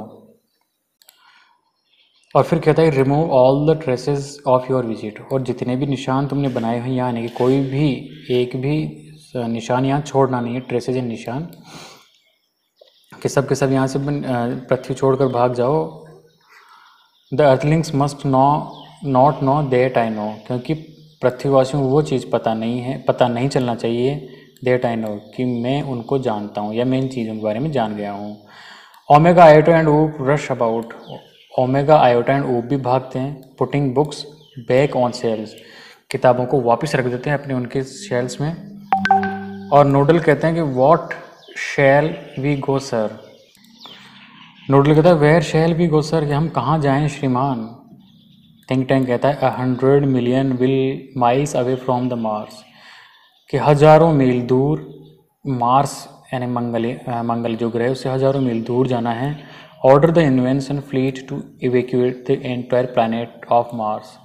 और फिर कहता है remove all the traces of your visit और जितने भी निशान तुमने बनाए हैं यहाँ, यानी कि कोई भी, एक भी निशान यहाँ छोड़ना नहीं है ट्रेसेज एंड निशान। कि सब के सब यहाँ से पृथ्वी छोड़कर भाग जाओ। The earthlings must know not know that I know क्योंकि पृथ्वीवासियों को वो चीज़ पता नहीं है, पता नहीं चलना चाहिए देट आई नो कि मैं उनको जानता हूँ या मैं इन चीज़ों के बारे में जान गया हूँ। Omega Iota and Oop rush about Omega Iota and Oop भी भागते हैं putting books back on shelves किताबों को वापस रख देते हैं अपने उनके सेल्स में। और नोडल कहते हैं कि what shall we go sir Noodle कहता है where shall we go sir कि हम कहाँ जाएँ, श्रीमान? थिंक टैंक कहता है a hundred million will miles away from the Mars कि हज़ारों मील दूर मार्स यानी मंगल मंगल जो ग्रह उससे हज़ारों मील दूर जाना है। Order the invention fleet to evacuate the entire planet of Mars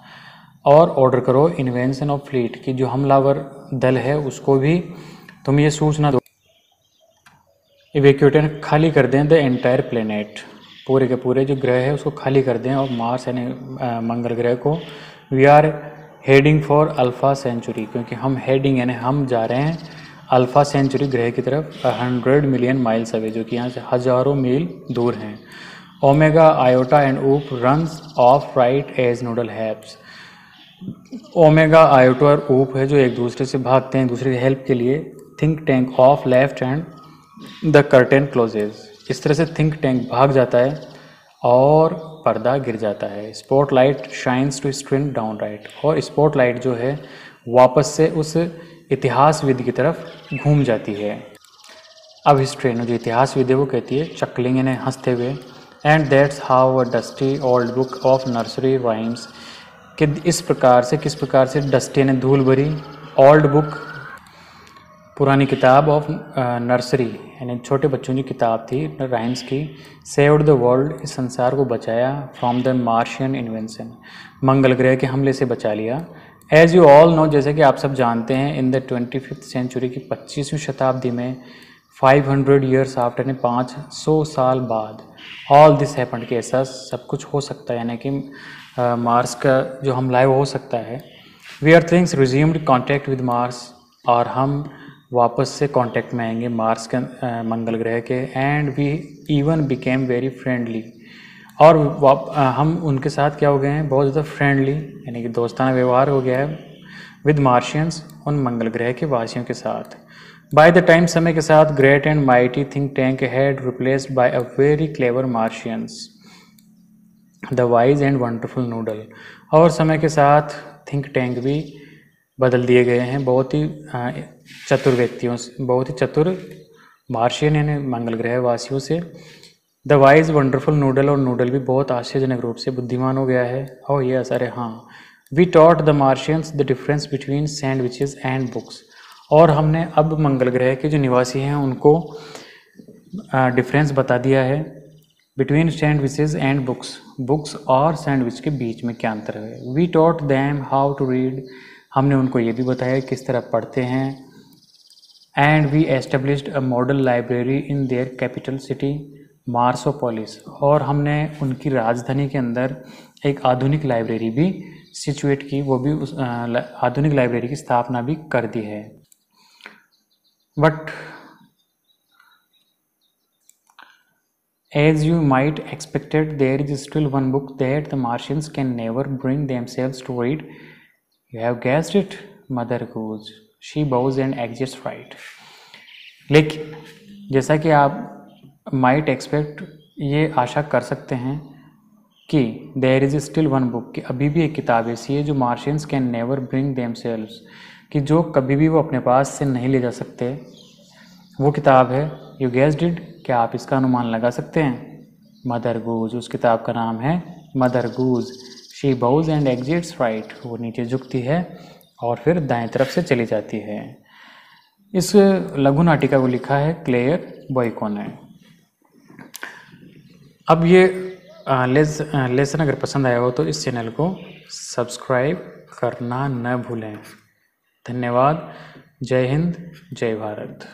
और ऑर्डर करो इन्वेंशन ऑफ़ फ्लीट की जो हमलावर दल है, उसको भी तुम ये सूचना दो। इवेक्यूटर खाली कर दें द एंटायर प्लेनेट पूरे के पूरे जो ग्रह है, उसको खाली कर दें और मार्स यानी मंगल ग्रह को. We are heading for Alpha Centauri क्योंकि हम हेडिंग यानी हम जा रहे हैं अल्फ़ा सेंचुरी ग्रह की तरफ़ हंड्रेड मिलियन माइल्स अवे जो कि यहाँ से हज़ारों मील दूर हैं. Omega Iota and Oop runs off right as Noodle helps Omega Iota और ऊप है जो एक दूसरे से भागते हैं, दूसरे की हेल्प के लिए Think Tank off left hand the curtain closes इस तरह से थिंक टैंक भाग जाता है और पर्दा गिर जाता है। Spotlight shines to string down right और स्पॉट लाइट जो है, वापस से उस इतिहास विद की तरफ़ घूम जाती है। अब इस ट्रेन जो इतिहास विद है, वो कहती है, चकलिंग ने हँसते हुए. And that's how a dusty old book of nursery rhymes कि इस प्रकार से, किस प्रकार से डस्टी ने धूल भरी ओल्ड बुक पुरानी किताब ऑफ़ नर्सरी यानी छोटे बच्चों की किताब थी राइम्स की सेव्ड द वर्ल्ड इस संसार को बचाया फ्रॉम द मार्शियन इन्वेंशन मंगल ग्रह के हमले से बचा लिया। एज यू ऑल नो जैसे कि आप सब जानते हैं in the twenty fifth century की पच्चीसवीं शताब्दी में 500 हंड्रेड ईयर्स आफ्टर ने पाँच सौ साल बाद ऑल दिस हैपन कि ऐसा सब कुछ हो सकता है, यानी कि मार्स का जो हमला है, वो हो सकता है। We are things resumed contact with Mars और हम वापस से कांटेक्ट में आएँगे मार्स के मंगल ग्रह के and we even became very friendly और हम उनके साथ क्या हो गए हैं? बहुत ज़्यादा फ्रेंडली यानी कि दोस्ताना व्यवहार हो गया है विद मार्शियंस उन मंगल ग्रह के वासियों के साथ. बाय द टाइम समय के साथ great and mighty Think Tank had replaced by a very clever Martians the wise and wonderful Noodle और समय के साथ थिंक टैंक भी बदल दिए गए हैं। बहुत ही चतुर व्यक्तियों से, बहुत ही चतुर मार्शियन यानी मंगल ग्रह वासियों से। द वाइज वंडरफुल नूडल और नूडल भी बहुत आश्चर्यजनक रूप से बुद्धिमान हो गया है। और ये अरे हाँ we taught the Martians the difference between sandwiches and books और हमने अब मंगल ग्रह के जो निवासी हैं, उनको डिफरेंस बता दिया है। Between sandwiches and books books और सैंडविच के बीच में क्या अंतर है? We taught them how to read हमने उनको ये भी बताया किस तरह पढ़ते हैं and we established a model library in their capital city Marsopolis और हमने उनकी राजधानी के अंदर एक आधुनिक लाइब्रेरी भी सिचुएट की वो भी उस आधुनिक लाइब्रेरी की स्थापना भी कर दी है but As you might expected, there is still one book that the Martians can never bring themselves to read. You have guessed it, Mother Goose. She bows and exits right. लेकिन जैसा कि आप माइट एक्सपेक्ट ये आशा कर सकते हैं कि there is still one book कि अभी भी एक किताब ऐसी है जो Martians can never bring them कि जो कभी भी वो अपने पास से नहीं ले जा सकते वो किताब है यू गैस डिड क्या आप इसका अनुमान लगा सकते हैं मदर गूज उस किताब का नाम है Mother Goose she bows and exits right वो नीचे झुकती है और फिर दाएँ तरफ़ से चली जाती है। इस लघु नाटिका को लिखा है क्लेयर बॉयको ने अब ये लेस लेसन अगर पसंद आया हो तो इस चैनल को सब्सक्राइब करना न भूलें। धन्यवाद। जय हिंद, जय भारत।